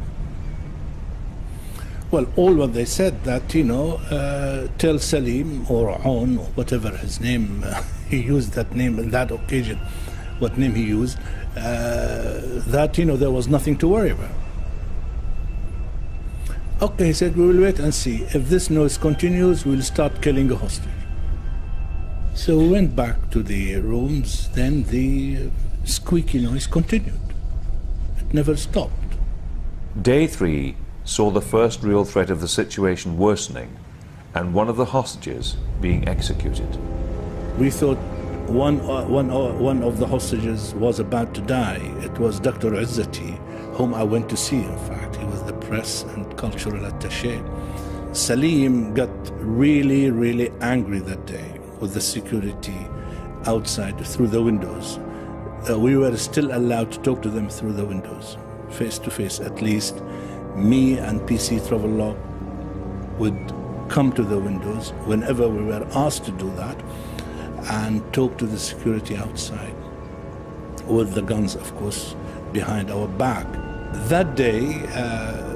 Well, all what they said that, you know, uh, tell Salim or On or whatever his name, uh, <laughs> he used that name on that occasion, what name he used, uh, that, you know, there was nothing to worry about. Okay, he said, we will wait and see. If this noise continues, we'll start killing a hostage. So we went back to the rooms, then the squeaky noise continued. It never stopped. Day three saw the first real threat of the situation worsening and one of the hostages being executed. We thought one, uh, one, uh, one of the hostages was about to die. It was Dr. Izzati, whom I went to see, in fact. He was press and cultural attaché. Salim got really, really angry that day with the security outside through the windows. Uh, we were still allowed to talk to them through the windows, face to face at least me and PC Trevor would come to the windows whenever we were asked to do that and talk to the security outside with the guns, of course, behind our back. That day, uh,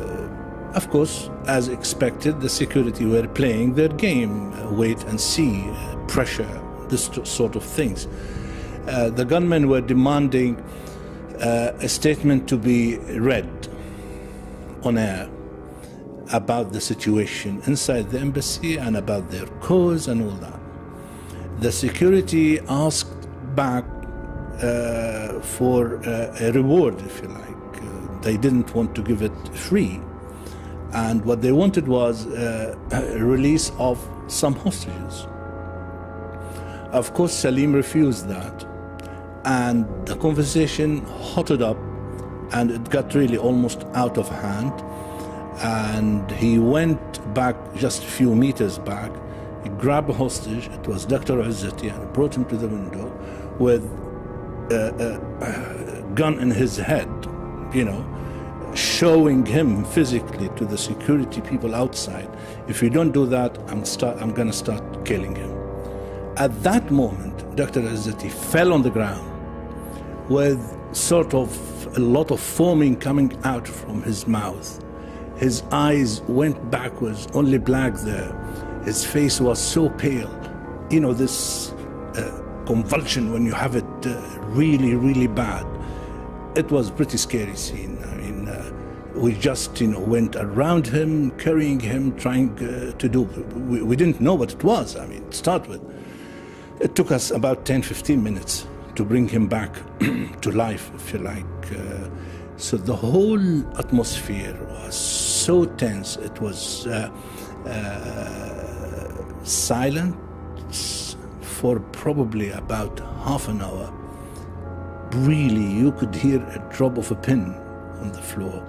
of course, as expected, the security were playing their game, wait and see, pressure, this sort of things. Uh, the gunmen were demanding uh, a statement to be read on air about the situation inside the embassy and about their cause and all that. The security asked back uh, for uh, a reward, if you like. Uh, they didn't want to give it free. And what they wanted was uh, a release of some hostages. Of course, Salim refused that. And the conversation hotted up and it got really almost out of hand. And he went back just a few meters back. He grabbed a hostage. It was Dr. Izzati and brought him to the window with a, a, a gun in his head, you know, showing him physically to the security people outside. If you don't do that, I'm, start, I'm going to start killing him. At that moment, Dr. Izzati fell on the ground with sort of a lot of foaming coming out from his mouth. His eyes went backwards, only black there. His face was so pale. You know, this uh, convulsion when you have it uh, really, really bad. It was pretty scary scene. We just, you know, went around him, carrying him, trying uh, to do. We, we didn't know what it was. I mean, to start with. It took us about 10, 15 minutes to bring him back <clears throat> to life, if you like. Uh, so the whole atmosphere was so tense. It was uh, uh, silent for probably about half an hour. Really, you could hear a drop of a pin on the floor.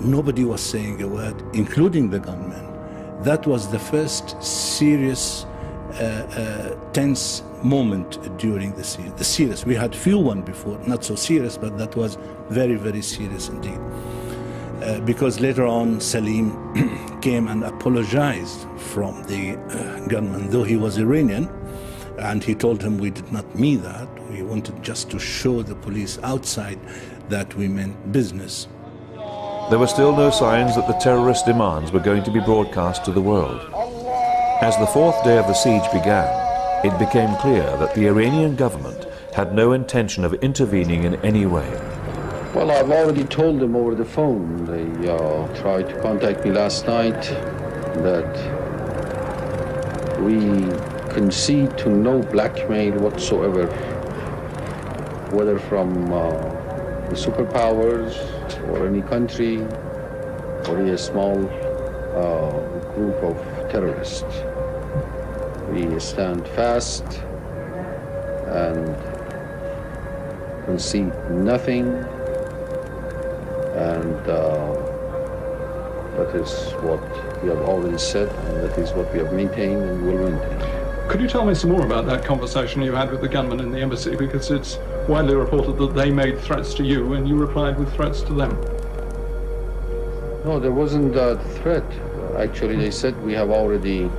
Nobody was saying a word, including the gunman. That was the first serious uh, uh, tense moment during the series. The serious, we had few one before, not so serious, but that was very, very serious indeed. Uh, because later on Salim <clears throat> came and apologized from the uh, gunman, though he was Iranian, and he told him we did not mean that. We wanted just to show the police outside that we meant business. There were still no signs that the terrorist demands were going to be broadcast to the world. As the fourth day of the siege began, it became clear that the Iranian government had no intention of intervening in any way. Well, I've already told them over the phone. They uh, tried to contact me last night that we concede to no blackmail whatsoever, whether from uh, the superpowers or any country or a small uh, group of terrorists. We stand fast and concede nothing and uh, that is what we have always said and that is what we have maintained and will maintain. Could you tell me some more about that conversation you had with the gunman in the embassy? Because it's widely reported that they made threats to you and you replied with threats to them. No, there wasn't a threat. Actually, they said we have already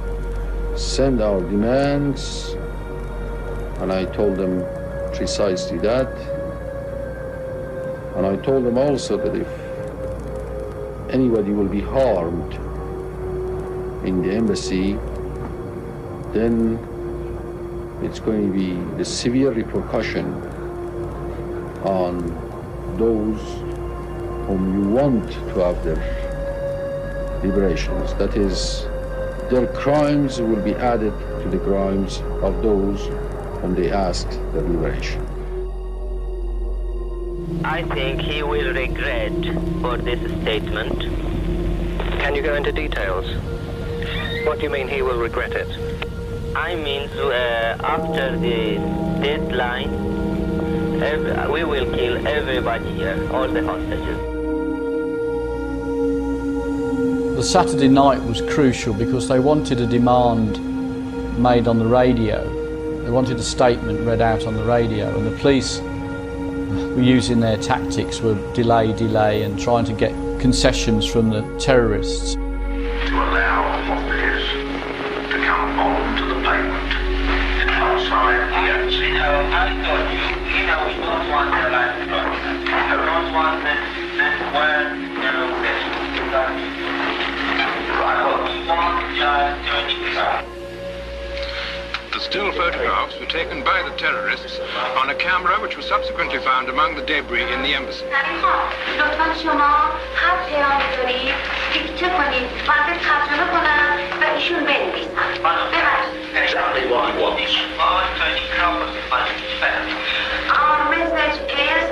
sent our demands, and I told them precisely that. And I told them also that if anybody will be harmed in the embassy, then it's going to be the severe repercussion on those whom you want to have their liberations. That is, their crimes will be added to the crimes of those whom they asked their liberation. I think he will regret for this statement. Can you go into details? What do you mean he will regret it? I mean, uh, after the deadline, every, we will kill everybody here, all the hostages. The Saturday night was crucial because they wanted a demand made on the radio. They wanted a statement read out on the radio, and the police were using their tactics were delay, delay, and trying to get concessions from the terrorists. To allow hostages to come onto the pavement outside the embassy. Um, I told you, you know, we don't want the life broadcast. We don't want this, this word, you know, this. Right. We want just to The still photographs were taken by the terrorists on a camera which was subsequently found among the debris in the embassy. لطفا شما هر پیام دارید دیکته کنید من به ترجمه کنم و ایشون بنویسن Exactly what he wants. Our message is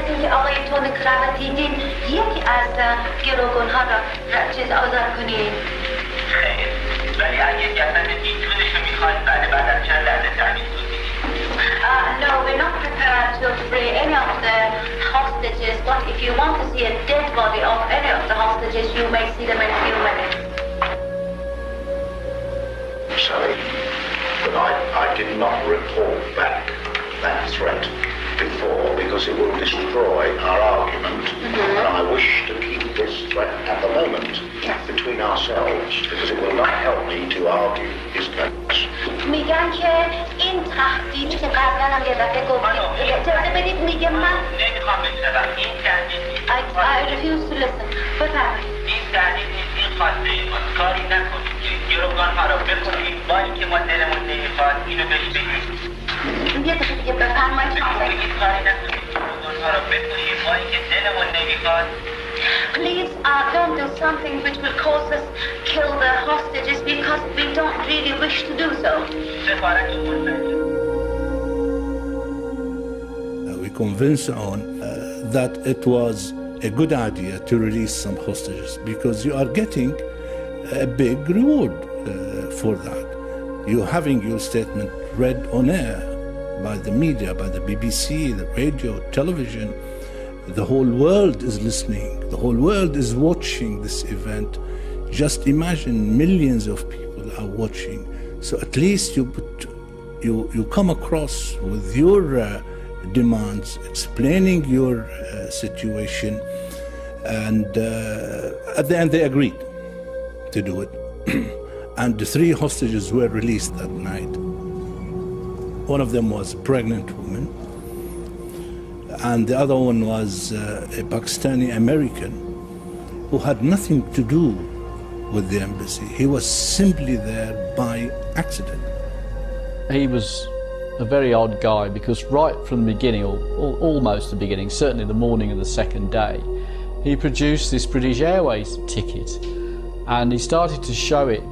مثل اینکه آقای تونی کراوت دیدین یکی از گروگان ها را چیز آزاد کنین خیر ولی اگه جسد دیتونش رو میخواید بعد بعد از چند لحظه تحویل Uh, no, we're not prepared to free any of the hostages, but if you want to see a dead body of any of the hostages, you may see them in a few minutes. Sally, but I, I did not report back that threat before because it will destroy our argument. Mhm. And I wish to keep this threat at the moment between ourselves because it will not help me to argue his case. میگن که این تهدیدی که قبلا هم یه دفعه گفتید اجازه بدید میگه من نمیخوام بشنوم این تهدید نیست I, I refuse to listen بفرمایید این تهدید نیست این خواسته ماست کاری نکنید که گروگان ها رو بکنید با اینکه ما دلمون نمیخواد اینو بهش بگید Please uh, don't do something which will cause us kill the hostages because we don't really wish to do so. Uh, we convinced on uh, that it was a good idea to release some hostages because you are getting a big reward uh, for that. You having your statement read on air by the media, by the BBC, the radio, television. The whole world is listening, the whole world is watching this event. Just imagine millions of people are watching. So at least you put, you, you come across with your uh, demands, explaining your uh, situation, and uh, at the end they agreed to do it. <clears throat> and the three hostages were released that night. One of them was a pregnant woman, and the other one was uh, a Pakistani American who had nothing to do with the embassy. He was simply there by accident. He was a very odd guy because right from the beginning, or, or almost the beginning, certainly the morning of the second day, he produced this British Airways ticket, and he started to show it,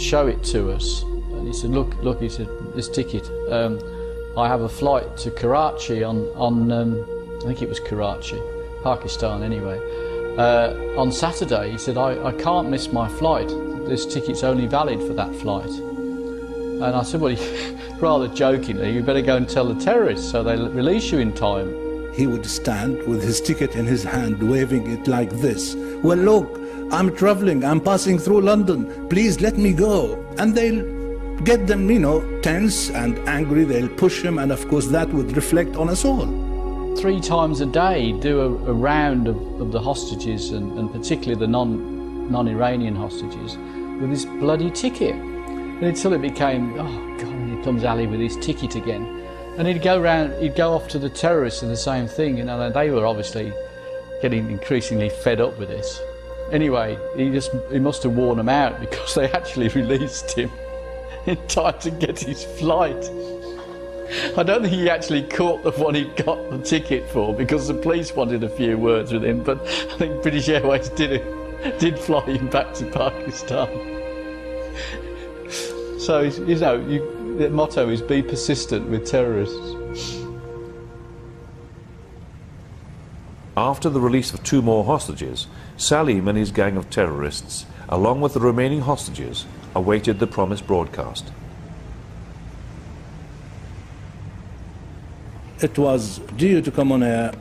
show it to us. And he said, "Look, look," he said, "this ticket. Um, I have a flight to Karachi on on um, I think it was Karachi, Pakistan anyway. Uh, on Saturday, he said, I, I can't miss my flight. This ticket's only valid for that flight. And I said, Well, <laughs> rather jokingly, you better go and tell the terrorists so they'll release you in time. He would stand with his ticket in his hand, waving it like this. Well, look, I'm traveling, I'm passing through London, please let me go. And they'll get them, you know, tense and angry, they'll push him, and of course that would reflect on us all. Three times a day, do a, a round of, of the hostages, and, and particularly the non, non-Iranian hostages, with his bloody ticket. And until it became, oh God, here comes Ali with his ticket again. And he'd go round, he'd go off to the terrorists and the same thing, you know, they were obviously getting increasingly fed up with this. Anyway, he just, he must have worn them out <laughs> because they actually released him <laughs> in time to get his flight. I don't think he actually caught the one he got the ticket for because the police wanted a few words with him, but I think British Airways did it, did fly him back to Pakistan. So you know, you, the motto is be persistent with terrorists. After the release of two more hostages, Salim and his gang of terrorists, along with the remaining hostages, awaited the promised broadcast. It was due to come on air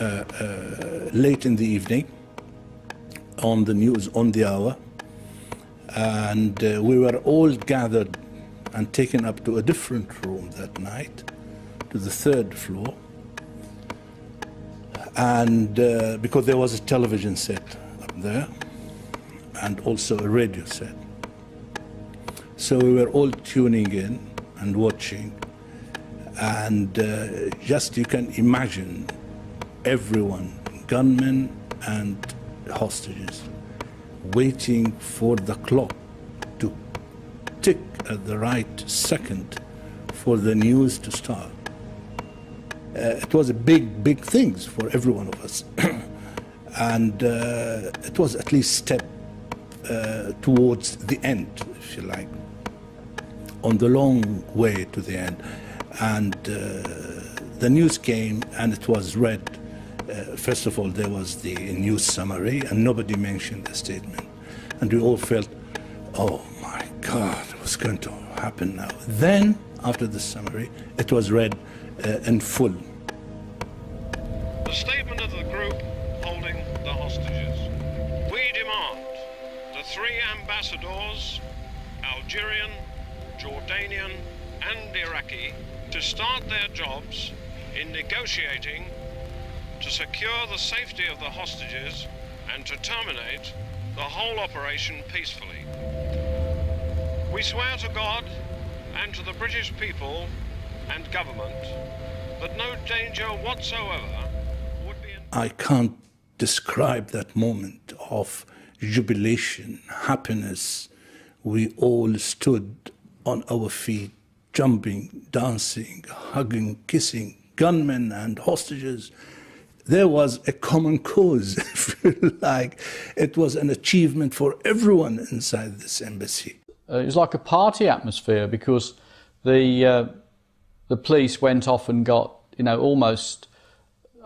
uh, uh, late in the evening on the news on the hour, and uh, we were all gathered and taken up to a different room that night, to the third floor, and uh, because there was a television set up there and also a radio set. So we were all tuning in and watching and uh, just you can imagine everyone, gunmen and hostages, waiting for the clock to tick at the right second for the news to start. Uh, it was a big, big thing for every one of us. <clears throat> and uh, it was at least a step uh, towards the end, if you like, on the long way to the end and uh, the news came and it was read uh, first of all, there was the news summary, and nobody mentioned the statement. And we all felt, oh my God, what's going to happen now? Then, after the summary, it was read uh, in full. The statement of the group holding the hostages. We demand the three ambassadors, Algerian, Jordanian, and Iraqi, to start their jobs in negotiating to secure the safety of the hostages and to terminate the whole operation peacefully. We swear to God and to the British people and government that no danger whatsoever would be... I can't describe that moment of jubilation, happiness. We all stood on our feet, jumping, dancing, hugging, kissing gunmen and hostages. There was a common cause. <laughs> like it was an achievement for everyone inside this embassy. Uh, it was like a party atmosphere because the uh, the police went off and got you know almost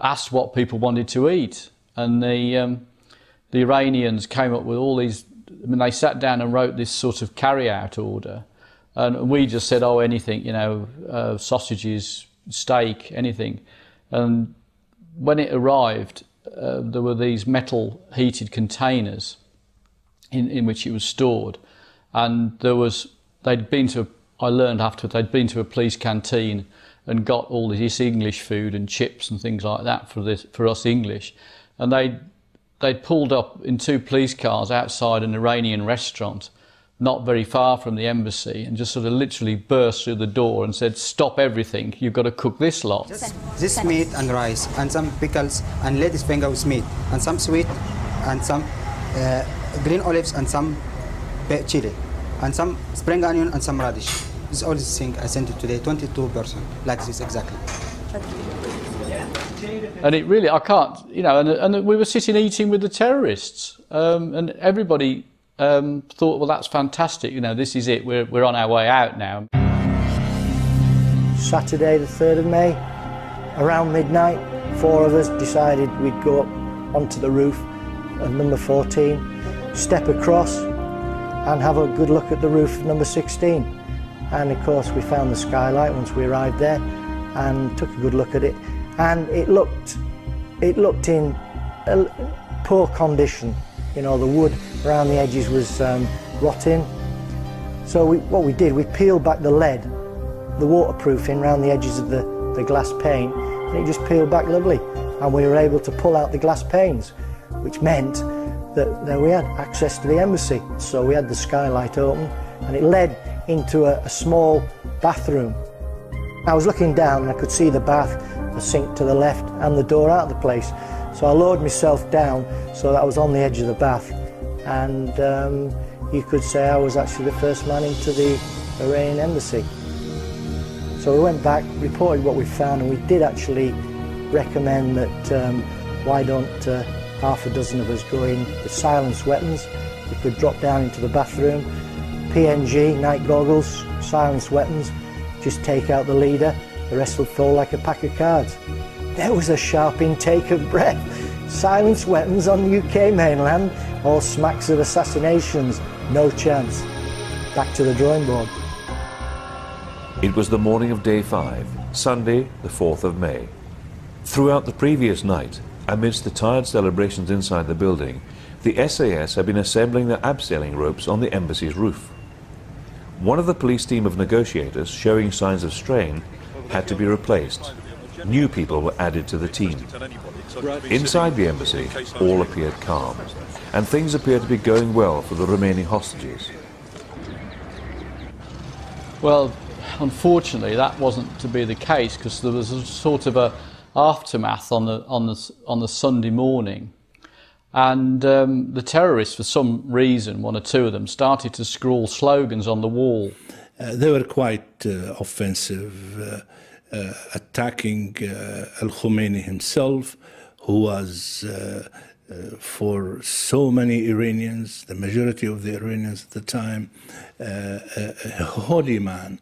asked what people wanted to eat, and the um, the Iranians came up with all these. I mean, they sat down and wrote this sort of carry-out order, and we just said, "Oh, anything, you know, uh, sausages, steak, anything." And when it arrived, uh, there were these metal heated containers in, in which it was stored, and there was they'd been to. I learned afterwards, they'd been to a police canteen and got all this English food and chips and things like that for this for us English, and they they'd pulled up in two police cars outside an Iranian restaurant, not very far from the embassy, and just sort of literally burst through the door and said, "Stop everything! You've got to cook this lot." This meat and rice and some pickles and lady's finger with meat and some sweet and some uh, green olives and some chili and some spring onion and some radish. This is all this thing I sent it today, 22 person, like this exactly. And it really, I can't, you know, and, and we were sitting eating with the terrorists, um, and everybody um, thought, well, that's fantastic, you know, this is it, we're, we're on our way out now. Saturday, the 3rd of May, around midnight, four of us decided we'd go up onto the roof of number 14, step across, and have a good look at the roof of number 16 and of course we found the skylight once we arrived there and took a good look at it. And it looked it looked in poor condition you know the wood around the edges was um, rotting so we, what we did we peeled back the lead the waterproofing around the edges of the, the glass pane and it just peeled back lovely and we were able to pull out the glass panes which meant that, that we had access to the embassy so we had the skylight open and it led into a, a small bathroom. I was looking down and I could see the bath, the sink to the left and the door out of the place. So I lowered myself down so that I was on the edge of the bath and um, you could say I was actually the first man into the Iranian embassy. So we went back, reported what we found and we did actually recommend that um, why don't uh, half a dozen of us go in with silenced weapons. We could drop down into the bathroom PNG, night goggles, silenced weapons, just take out the leader, the rest would fall like a pack of cards. There was a sharp intake of breath. Silenced weapons on the UK mainland, all smacks of assassinations, no chance. Back to the drawing board. It was the morning of day five, Sunday, the 4th of May. Throughout the previous night, amidst the tired celebrations inside the building, the SAS had been assembling the abseiling ropes on the embassy's roof. One of the police team of negotiators showing signs of strain had to be replaced. New people were added to the team. Inside the embassy, all appeared calm, and things appeared to be going well for the remaining hostages. Well, unfortunately, that wasn't to be the case because there was a sort of a aftermath on the on the on the Sunday morning and um, the terrorists, for some reason, one or two of them, started to scrawl slogans on the wall. Uh, they were quite uh, offensive, uh, attacking uh, Al Khomeini himself, who was, uh, for so many Iranians, the majority of the Iranians at the time, a holy man.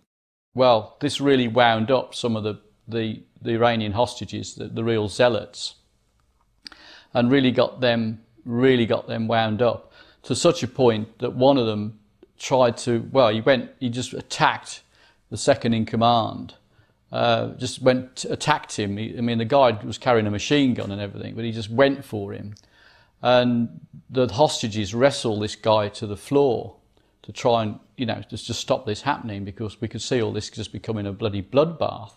Well, this really wound up some of the, the, the Iranian hostages, the, the real zealots. and really got them really got them wound up to such a point that one of them tried to well he went he just attacked the second in command uh, just went attacked him. He, I mean the guy was carrying a machine gun and everything but he just went for him. And the hostages wrestled this guy to the floor to try and you know just to stop this happening because we could see all this just becoming a bloody bloodbath.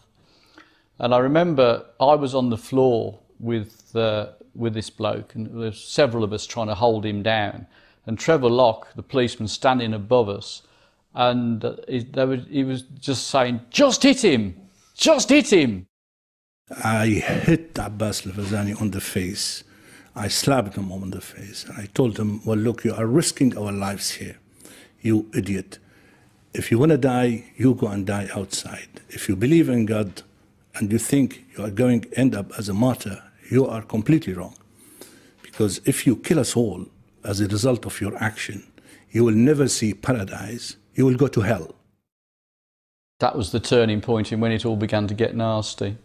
And I remember I was on the floor with uh, with this bloke, and there were several of us trying to hold him down. And Trevor Locke, the policeman, standing above us, and uh, he, were, he was just saying, "Just hit him, just hit him." I hit Abbas Lavasani on the face. I slapped him on the face, and I told him, "Well, look, you are risking our lives here, you idiot. If you want to die, you go and die outside. If you believe in God." and you think you are going to end up as a martyr, you are completely wrong. Because if you kill us all as a result of your action, you will never see paradise, you will go to hell. That was the turning point in when it all began to get nasty.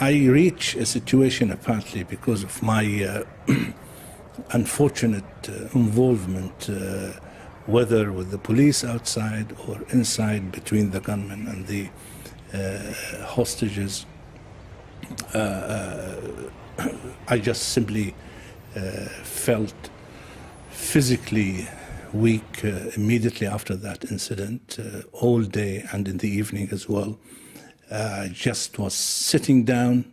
I reach a situation apparently because of my uh, <clears throat> unfortunate uh, involvement, uh, whether with the police outside or inside between the gunmen and the uh, hostages. Uh, uh, <clears throat> I just simply felt physically weak uh, immediately after that incident, uh, all day and in the evening as well. I just was sitting down,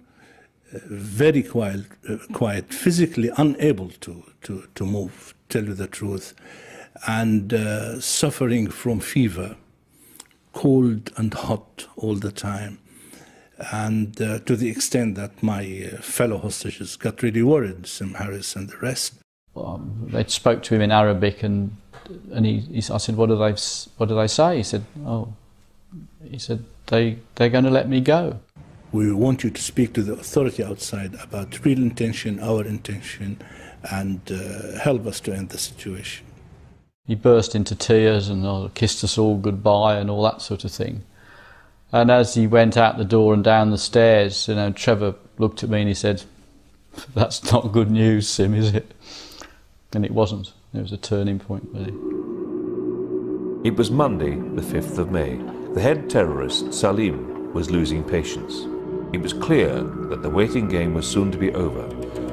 uh, very quiet, quiet, physically unable to, to, to move, tell you the truth, and suffering from fever cold and hot all the time. And uh, to the extent that my uh, fellow hostages got really worried, Sim Harris and the rest. They spoke to him in Arabic, and and he, he, I said, "What do they What do they say?" He said, "Oh, he said they they're going to let me go." We want you to speak to the authority outside about real intention, our intention, and uh, help us to end the situation. He burst into tears and oh, kissed us all goodbye and all that sort of thing. And as he went out the door and down the stairs, you know, Trevor looked at me and he said, "That's not good news, Sim, is it?" And it wasn't. It was a turning point, really. It was Monday, the 5th of May. The head terrorist, Salim, was losing patience. It was clear that the waiting game was soon to be over.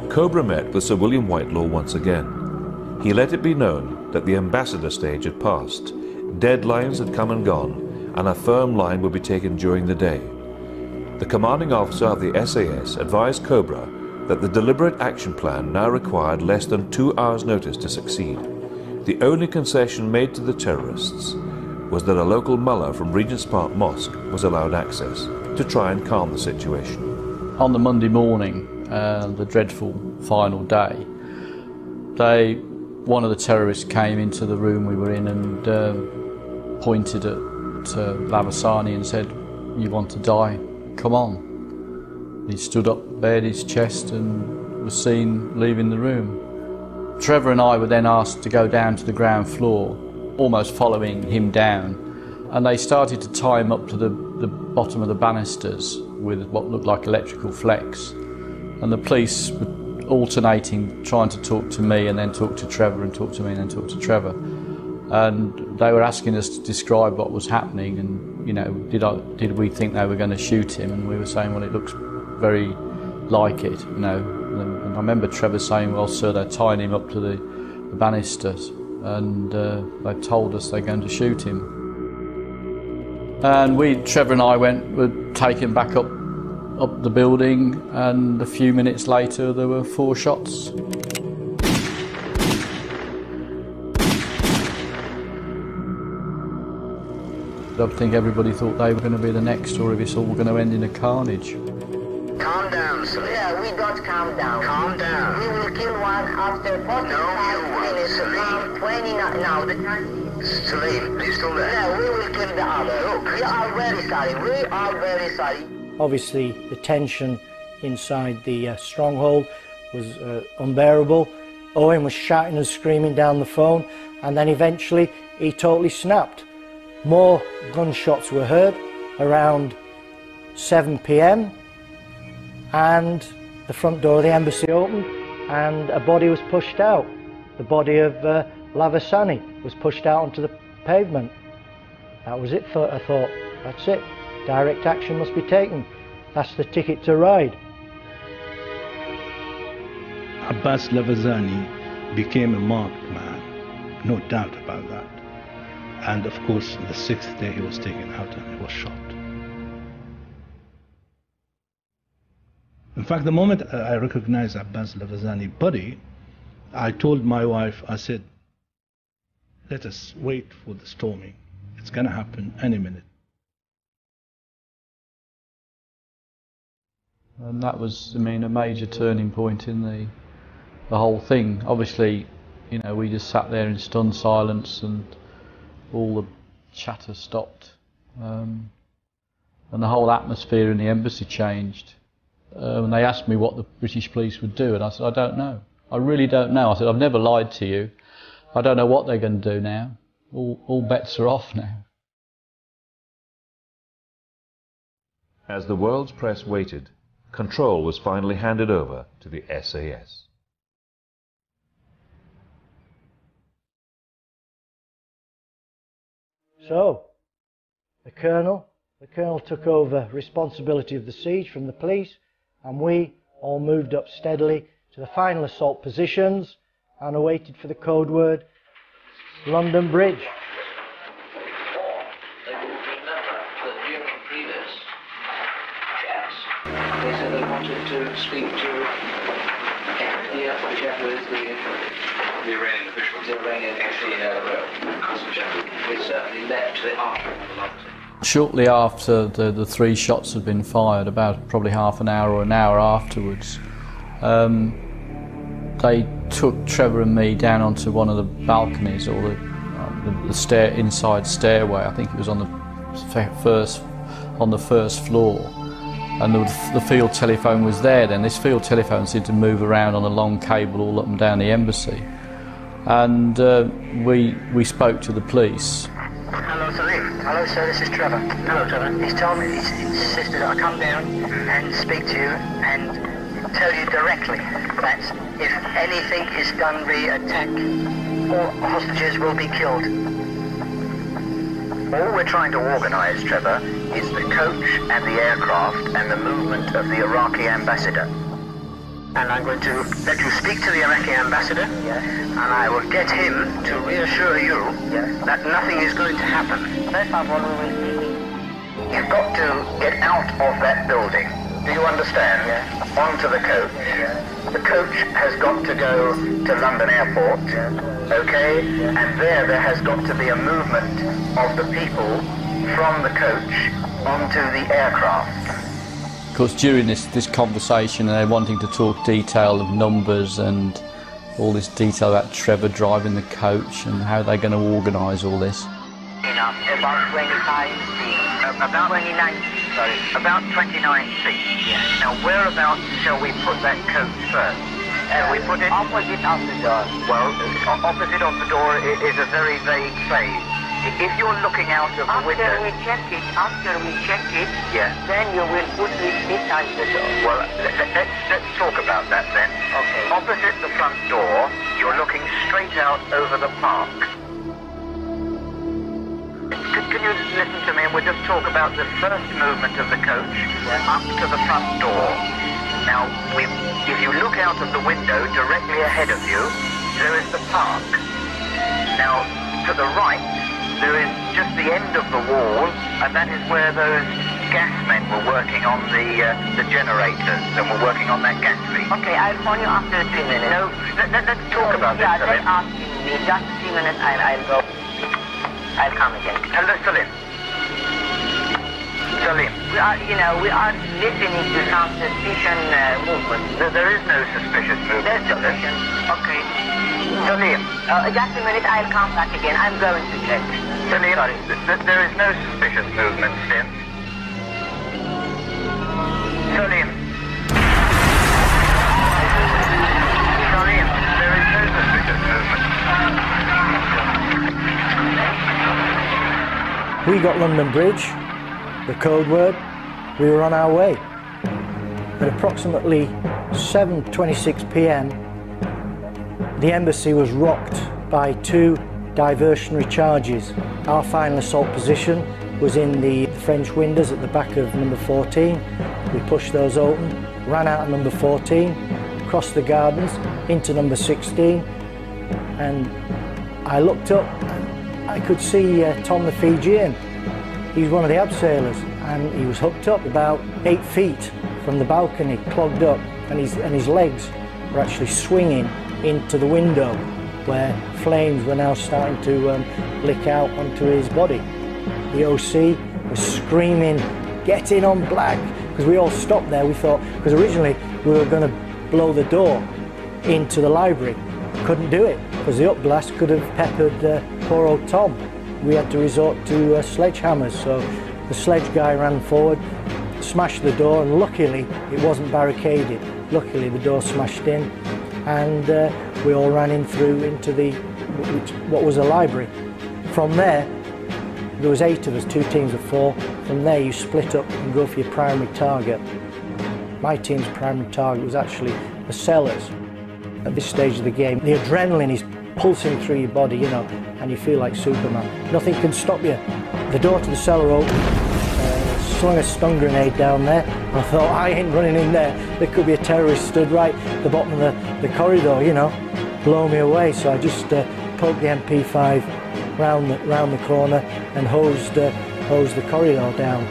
Cobra met with Sir William Whitelaw once again. He let it be known that the ambassador stage had passed, deadlines had come and gone, and a firm line would be taken during the day. The commanding officer of the SAS advised Cobra that the deliberate action plan now required less than two hours' notice to succeed. The only concession made to the terrorists was that a local mullah from Regent's Park Mosque was allowed access to try and calm the situation. On the Monday morning, uh, the dreadful final day, they one of the terrorists came into the room we were in and um, pointed at uh, Lavasani and said, You want to die? Come on. He stood up, bared his chest, and was seen leaving the room. Trevor and I were then asked to go down to the ground floor, almost following him down, and they started to tie him up to the, the bottom of the banisters with what looked like electrical flex. And the police were alternating, trying to talk to me and then talk to Trevor and talk to me and then talk to Trevor. And they were asking us to describe what was happening and, you know, did, I, did we think they were going to shoot him? And we were saying, well, it looks very like it, you know. And I remember Trevor saying, well, sir, they're tying him up to the, the banisters and uh, they've told us they're going to shoot him. And we, Trevor and I went, were taken back up up the building, and a few minutes later, there were four shots. I think everybody thought they were going to be the next, or if it's all going to end in a carnage. Calm down, Salim. Yeah, we don't calm down. Calm down. We will kill one after 45 no, minutes. Salim. 20 now. The time. Salim, are you still there? Yeah, we will kill the other. Look, we are very sorry. We are very sorry. Obviously, the tension inside the uh, stronghold was uh, unbearable. Oan was shouting and screaming down the phone, and then eventually he totally snapped. More gunshots were heard around 7 pm, and the front door of the embassy opened and a body was pushed out. The body of uh, Lavasani was pushed out onto the pavement. That was it, I thought. That's it. Direct action must be taken. That's the ticket to ride. Abbas Lavasani became a marked man, no doubt about that. And of course, the sixth day he was taken out and he was shot. In fact, the moment I recognized Abbas Lavasani's body, I told my wife, I said, let us wait for the storming. It's going to happen any minute. And that was, I mean, a major turning point in the the whole thing. Obviously, you know, we just sat there in stunned silence, and all the chatter stopped, um, and the whole atmosphere in the embassy changed. Um, and they asked me what the British police would do, and I said, I don't know. I really don't know. I said, I've never lied to you. I don't know what they're going to do now. All, all bets are off now. As the world's press waited, control was finally handed over to the SAS. So, the colonel, the colonel took over responsibility of the siege from the police, and we all moved up steadily to the final assault positions and awaited for the code word London Bridge. They said they wanted to speak to the whichever is the The Iranian officials. the Iranian official. We certainly left the artery. Shortly after the, the three shots had been fired, about probably half an hour or an hour afterwards, um, they took Trevor and me down onto one of the balconies or the, um, the, the stair inside stairway. I think it was on the first on the first floor, and the, the field telephone was there. Then this field telephone seemed to move around on a long cable all up and down the embassy, and uh, we we spoke to the police. Hello, Salim. Hello, sir. This is Trevor. Hello, Trevor. He's told me, he's insisted that I come down and speak to you and tell you directly that if anything is done re-attack, all hostages will be killed. All we're trying to organise, Trevor, is the coach and the aircraft and the movement of the Iraqi ambassador. And I'm going to let you speak to the Iraqi ambassador, and I will get him to reassure you that nothing is going to happen. First of all, we will You've got to get out of that building. Do you understand? Yes. Onto the coach. Yes. The coach has got to go to London Airport, Yes. okay? And there, there has got to be a movement of the people from the coach onto the aircraft. Of course, during this, this conversation, they're wanting to talk detail of numbers and all this detail about Trevor driving the coach and how they're going to organise all this. About 25 seats. Uh, about 29, sorry, about 29 seats. Yeah. Now, whereabouts shall we put that coach first? Shall we put it opposite of the door? Well, uh, opposite of the door is a very vague phrase. If you're looking out of the window... After we check it, after we check it, yeah. then you will put it inside the door. Well, let, let, let's, let's talk about that then. Okay. Opposite the front door, you're looking straight out over the park. Can, can you listen to me and we'll just talk about the first movement of the coach up to the front door. Now, we, if you look out of the window directly ahead of you, there is the park. Now, to the right, there is just the end of the wall, and that is where those gas men were working on the uh, the generators and were working on that gas leak. Okay, I'll phone you after three minutes. No, let, let, let's talk about yeah, this. they're Salim. asking me. Just three minutes, I'll, I'll go. I'll come again. Hello, Salim. Salim. We are, you know, we are listening to some suspicion uh, movement. There, there is no suspicious movement. There's suspicion. Okay. Salim. Uh, just a minute, I'll come back again. I'm going to check. Salim, th- th- there is no suspicious movement, Salim. Salim. Salim, there is no suspicious movement. We got London Bridge, the code word, we were on our way. At approximately 7.26 p.m., the embassy was rocked by two diversionary charges. Our final assault position was in the French windows at the back of number 14. We pushed those open, ran out of number 14, crossed the gardens into number 16, and I looked up. I could see uh, Tom the Fijian. He's one of the abseilers, and he was hooked up about eight feet from the balcony, clogged up, and his, and his legs were actually swinging into the window where flames were now starting to um, lick out onto his body. The OC was screaming, get in on black, because we all stopped there. We thought, because originally we were going to blow the door into the library. Couldn't do it, because the upblast could have peppered uh, poor old Tom. We had to resort to uh, sledgehammers, so the sledge guy ran forward, smashed the door, and luckily it wasn't barricaded. Luckily the door smashed in, and uh, we all ran in through into the which, what was a library. From there, there was eight of us, two teams of four. From there, you split up and go for your primary target. My team's primary target was actually the cellars. At this stage of the game, the adrenaline is pulsing through your body, you know, and you feel like Superman. Nothing can stop you. The door to the cellar opened, uh, slung a stun grenade down there. I thought, I ain't running in there. There could be a terrorist stood right at the bottom of the, the corridor, you know, blow me away. So I just uh, poked the MP5 round the, round the corner and hosed, uh, hosed the corridor down.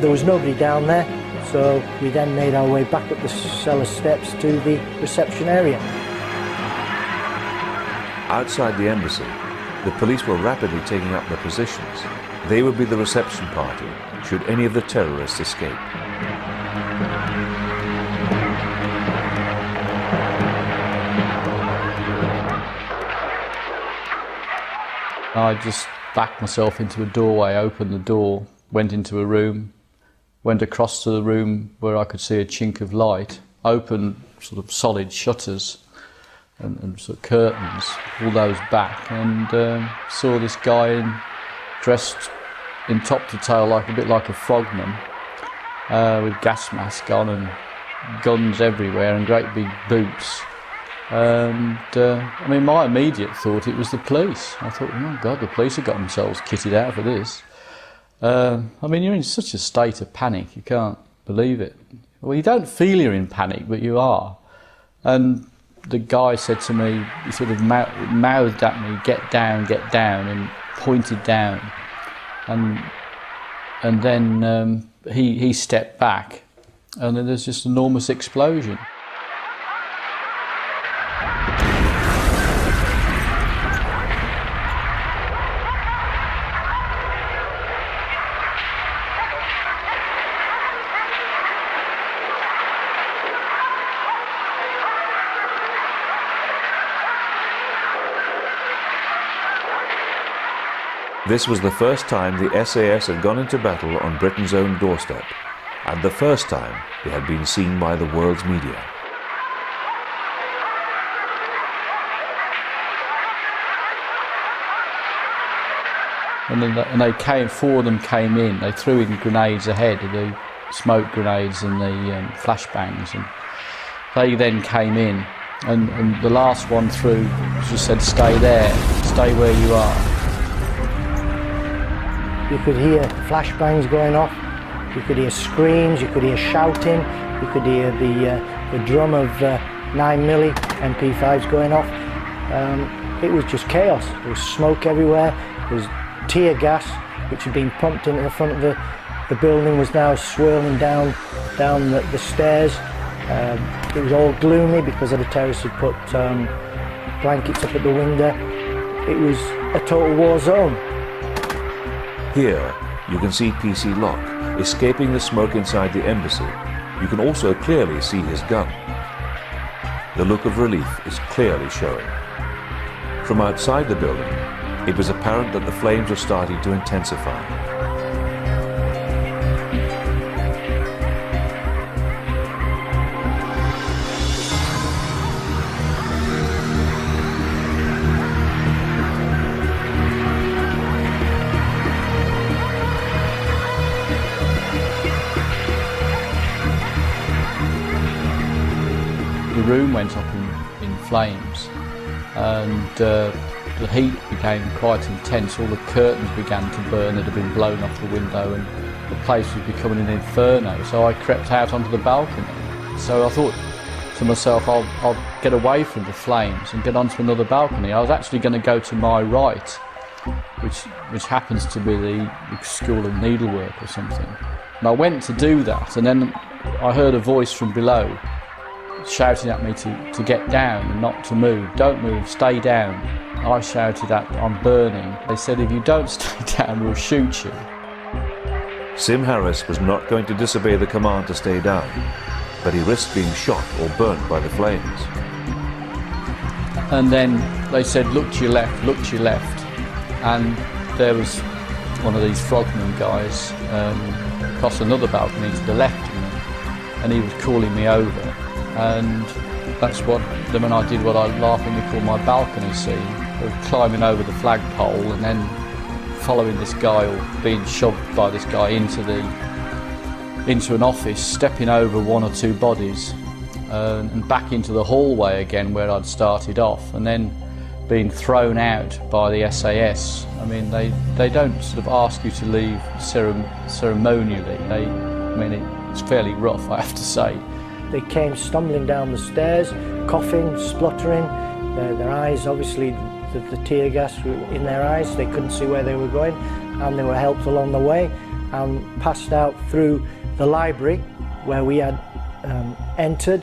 There was nobody down there, so we then made our way back up the cellar steps to the reception area. Outside the embassy, the police were rapidly taking up their positions. They would be the reception party should any of the terrorists escape. I just backed myself into a doorway, opened the door, went into a room, went across to the room where I could see a chink of light, opened sort of solid shutters and, and sort of curtains, all those back, and um, saw this guy in, dressed in top to tail like a bit like a frogman, uh, with gas mask on and guns everywhere and great big boots. And uh, I mean, my immediate thought it was the police. I thought, oh God, the police have got themselves kitted out for this. Uh, I mean, you're in such a state of panic, you can't believe it. Well, you don't feel you're in panic, but you are. And the guy said to me, he sort of mouthed at me, get down, get down, and pointed down. And, and then um, he, he stepped back, and then there's just enormous explosion. This was the first time the SAS had gone into battle on Britain's own doorstep, and the first time they had been seen by the world's media. And then the, and they came, four of them came in. They threw in grenades ahead, the smoke grenades and the um, flashbangs, and they then came in. And, and the last one through just said, "Stay there, stay where you are." You could hear flashbangs going off, you could hear screams, you could hear shouting, you could hear the, uh, the drum of uh, 9 milli MP5s going off. Um, it was just chaos. There was smoke everywhere, there was tear gas which had been pumped into the front of the, the building was now swirling down, down the, the stairs. Um, it was all gloomy because of the terrorists had put um, blankets up at the window. It was a total war zone. Here, you can see PC Locke escaping the smoke inside the embassy. You can also clearly see his gun. The look of relief is clearly showing. From outside the building, it was apparent that the flames were starting to intensify. Room went up in, in flames and uh, the heat became quite intense. All the curtains began to burn that had been blown off the window and the place was becoming an inferno. So I crept out onto the balcony. So I thought to myself, I'll, I'll get away from the flames and get onto another balcony. I was actually going to go to my right, which, which happens to be the School of Needlework or something. And I went to do that, and then I heard a voice from below shouting at me to, to get down and not to move. Don't move, stay down. I shouted at, I'm burning. They said, if you don't <laughs> stay down, we'll shoot you. Sim Harris was not going to disobey the command to stay down, but he risked being shot or burnt by the flames. And then they said, look to your left, look to your left. And there was one of these frogman guys um, across another balcony to the left and he was calling me over. And that's what, then when I did what I laughingly call my balcony scene, of climbing over the flagpole and then following this guy or being shoved by this guy into the into an office, stepping over one or two bodies uh, and back into the hallway again where I'd started off and then being thrown out by the SAS. I mean, they, they don't sort of ask you to leave cerem- ceremonially. They, I mean, it's fairly rough, I have to say. They came stumbling down the stairs, coughing, spluttering, their, their eyes obviously the, the tear gas in their eyes, they couldn't see where they were going, and they were helped along the way and passed out through the library where we had um, entered.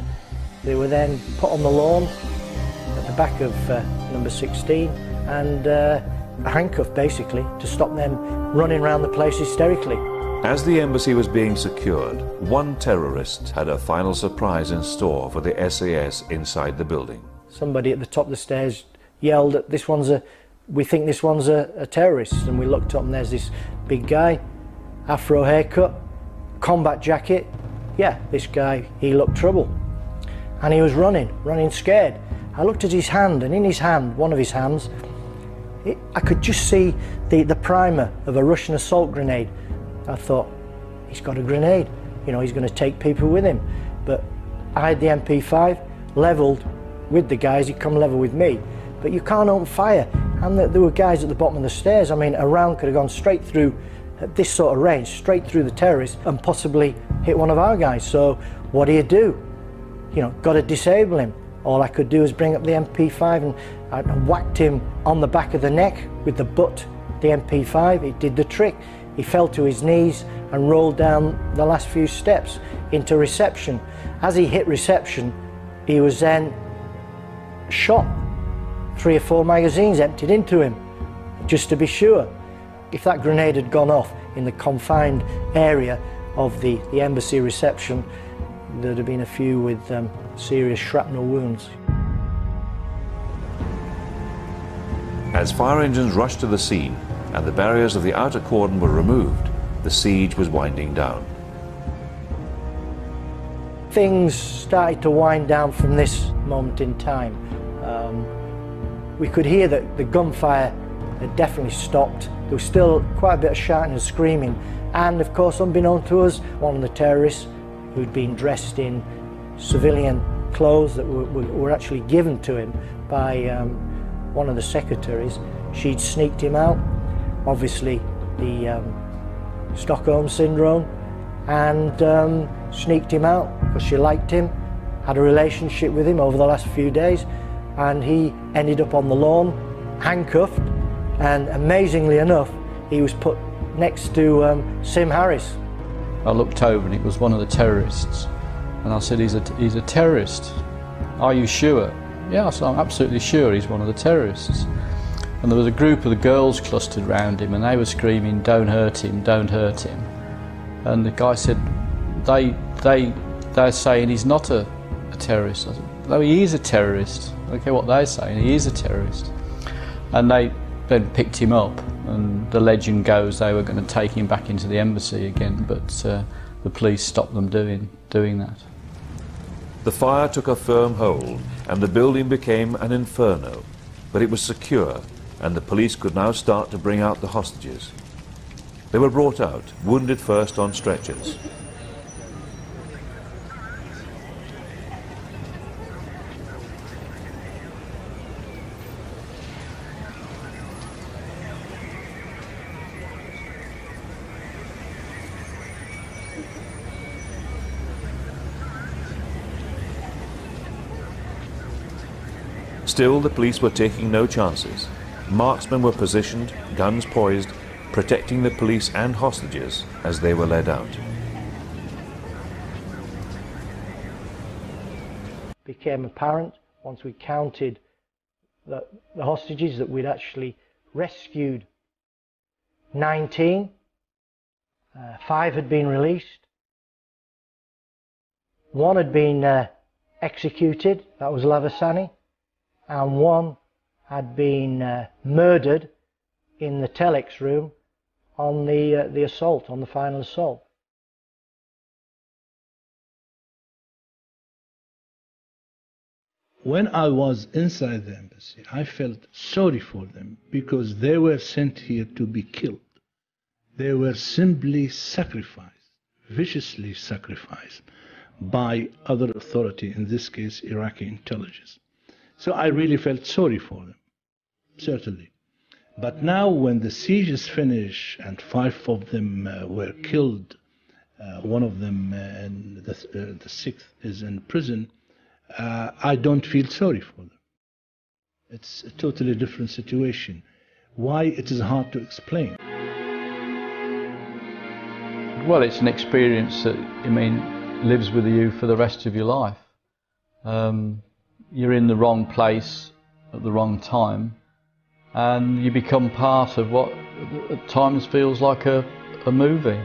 They were then put on the lawn at the back of uh, number 16 and uh, handcuffed basically to stop them running around the place hysterically. As the embassy was being secured, one terrorist had a final surprise in store for the SAS inside the building. Somebody at the top of the stairs yelled this one's a, we think this one's a, a terrorist. And we looked up and there's this big guy, afro haircut, combat jacket. Yeah, this guy, he looked trouble. And he was running, running scared. I looked at his hand, and in his hand, one of his hands, it, I could just see the, the primer of a Russian assault grenade. I thought, he's got a grenade. You know, he's going to take people with him. But I had the MP5 leveled with the guys, he'd come level with me. But you can't open fire. And there were guys at the bottom of the stairs. I mean, a round could have gone straight through at this sort of range, straight through the terrorists and possibly hit one of our guys. So what do you do? You know, got to disable him. All I could do was bring up the MP5 and I whacked him on the back of the neck with the butt, the MP5. It did the trick. He fell to his knees and rolled down the last few steps into reception. As he hit reception, he was then shot. Three or four magazines emptied into him, just to be sure. If that grenade had gone off in the confined area of the, the embassy reception, there'd have been a few with um, serious shrapnel wounds. As fire engines rushed to the scene and the barriers of the outer cordon were removed, the siege was winding down. Things started to wind down from this moment in time. Um, we could hear that the gunfire had definitely stopped. There was still quite a bit of shouting and screaming. And of course, unbeknown to us, one of the terrorists who'd been dressed in civilian clothes that were, were actually given to him by um, one of the secretaries, she'd sneaked him out. Obviously, the um, Stockholm syndrome, and um, sneaked him out because she liked him, had a relationship with him over the last few days, and he ended up on the lawn, handcuffed, and amazingly enough, he was put next to um, Sim Harris. I looked over and it was one of the terrorists. And I said, he's a, he's a terrorist. Are you sure? Yeah, I said, I'm absolutely sure he's one of the terrorists. And there was a group of the girls clustered around him and they were screaming, don't hurt him, don't hurt him. And the guy said, they, they, they're saying he's not a, a terrorist. I said, no, he is a terrorist. I don't care what they're saying, he is a terrorist. And they then picked him up and the legend goes they were going to take him back into the embassy again, but uh, the police stopped them doing, doing that. The fire took a firm hold and the building became an inferno, but it was secure and the police could now start to bring out the hostages. They were brought out, wounded first on stretchers. Still, the police were taking no chances. Marksmen were positioned, guns poised, protecting the police and hostages as they were led out. Became apparent once we counted the, the hostages that we'd actually rescued 19. Uh, five had been released. One had been uh, executed, that was Lavasani, and one had been uh, murdered in the telex room on the, uh, the assault, on the final assault. When I was inside the embassy, I felt sorry for them because they were sent here to be killed. They were simply sacrificed, viciously sacrificed by other authority, in this case, Iraqi intelligence. So I really felt sorry for them, certainly. But now, when the siege is finished and five of them uh, were killed, uh, one of them, uh, and the, uh, the sixth is in prison, uh, I don't feel sorry for them. It's a totally different situation. Why it is hard to explain. Well, it's an experience that, I mean, lives with you for the rest of your life. Um, you're in the wrong place at the wrong time, and you become part of what at times feels like a, a movie.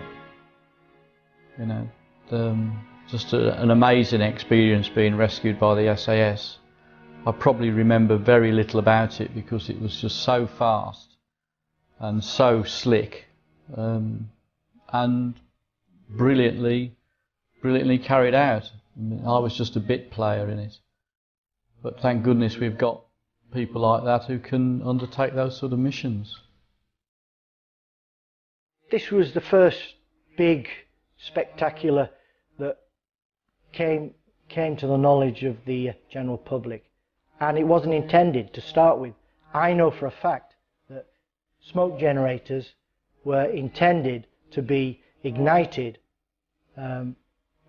You know, um, just a, an amazing experience being rescued by the SAS. I probably remember very little about it because it was just so fast and so slick um, and brilliantly, brilliantly carried out. I, was just a bit player in it. But thank goodness we've got people like that who can undertake those sort of missions. This was the first big, spectacular that came came to the knowledge of the general public, and it wasn't intended to start with. I know for a fact that smoke generators were intended to be ignited um,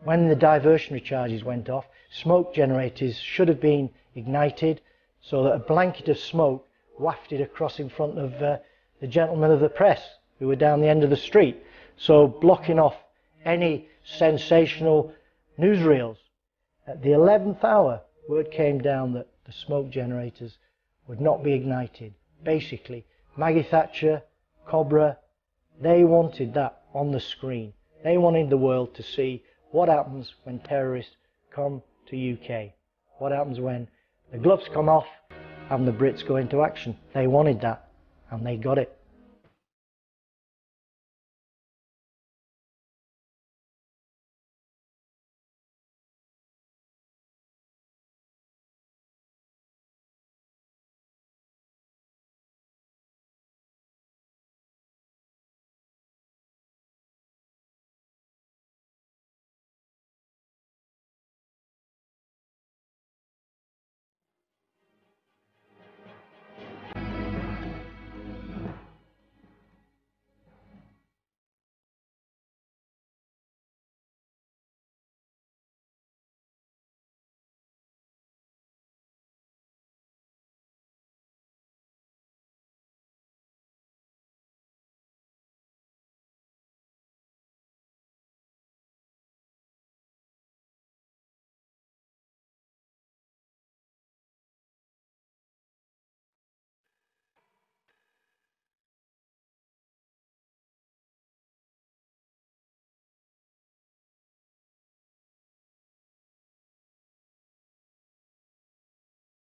when the diversionary charges went off. Smoke generators should have been ignited so that a blanket of smoke wafted across in front of uh, the gentlemen of the press who were down the end of the street, so blocking off any sensational newsreels. At the 11th hour, word came down that the smoke generators would not be ignited. Basically, Maggie Thatcher, Cobra, they wanted that on the screen. They wanted the world to see what happens when terrorists come to UK. What happens when the gloves come off and the Brits go into action. They wanted that, and they got it.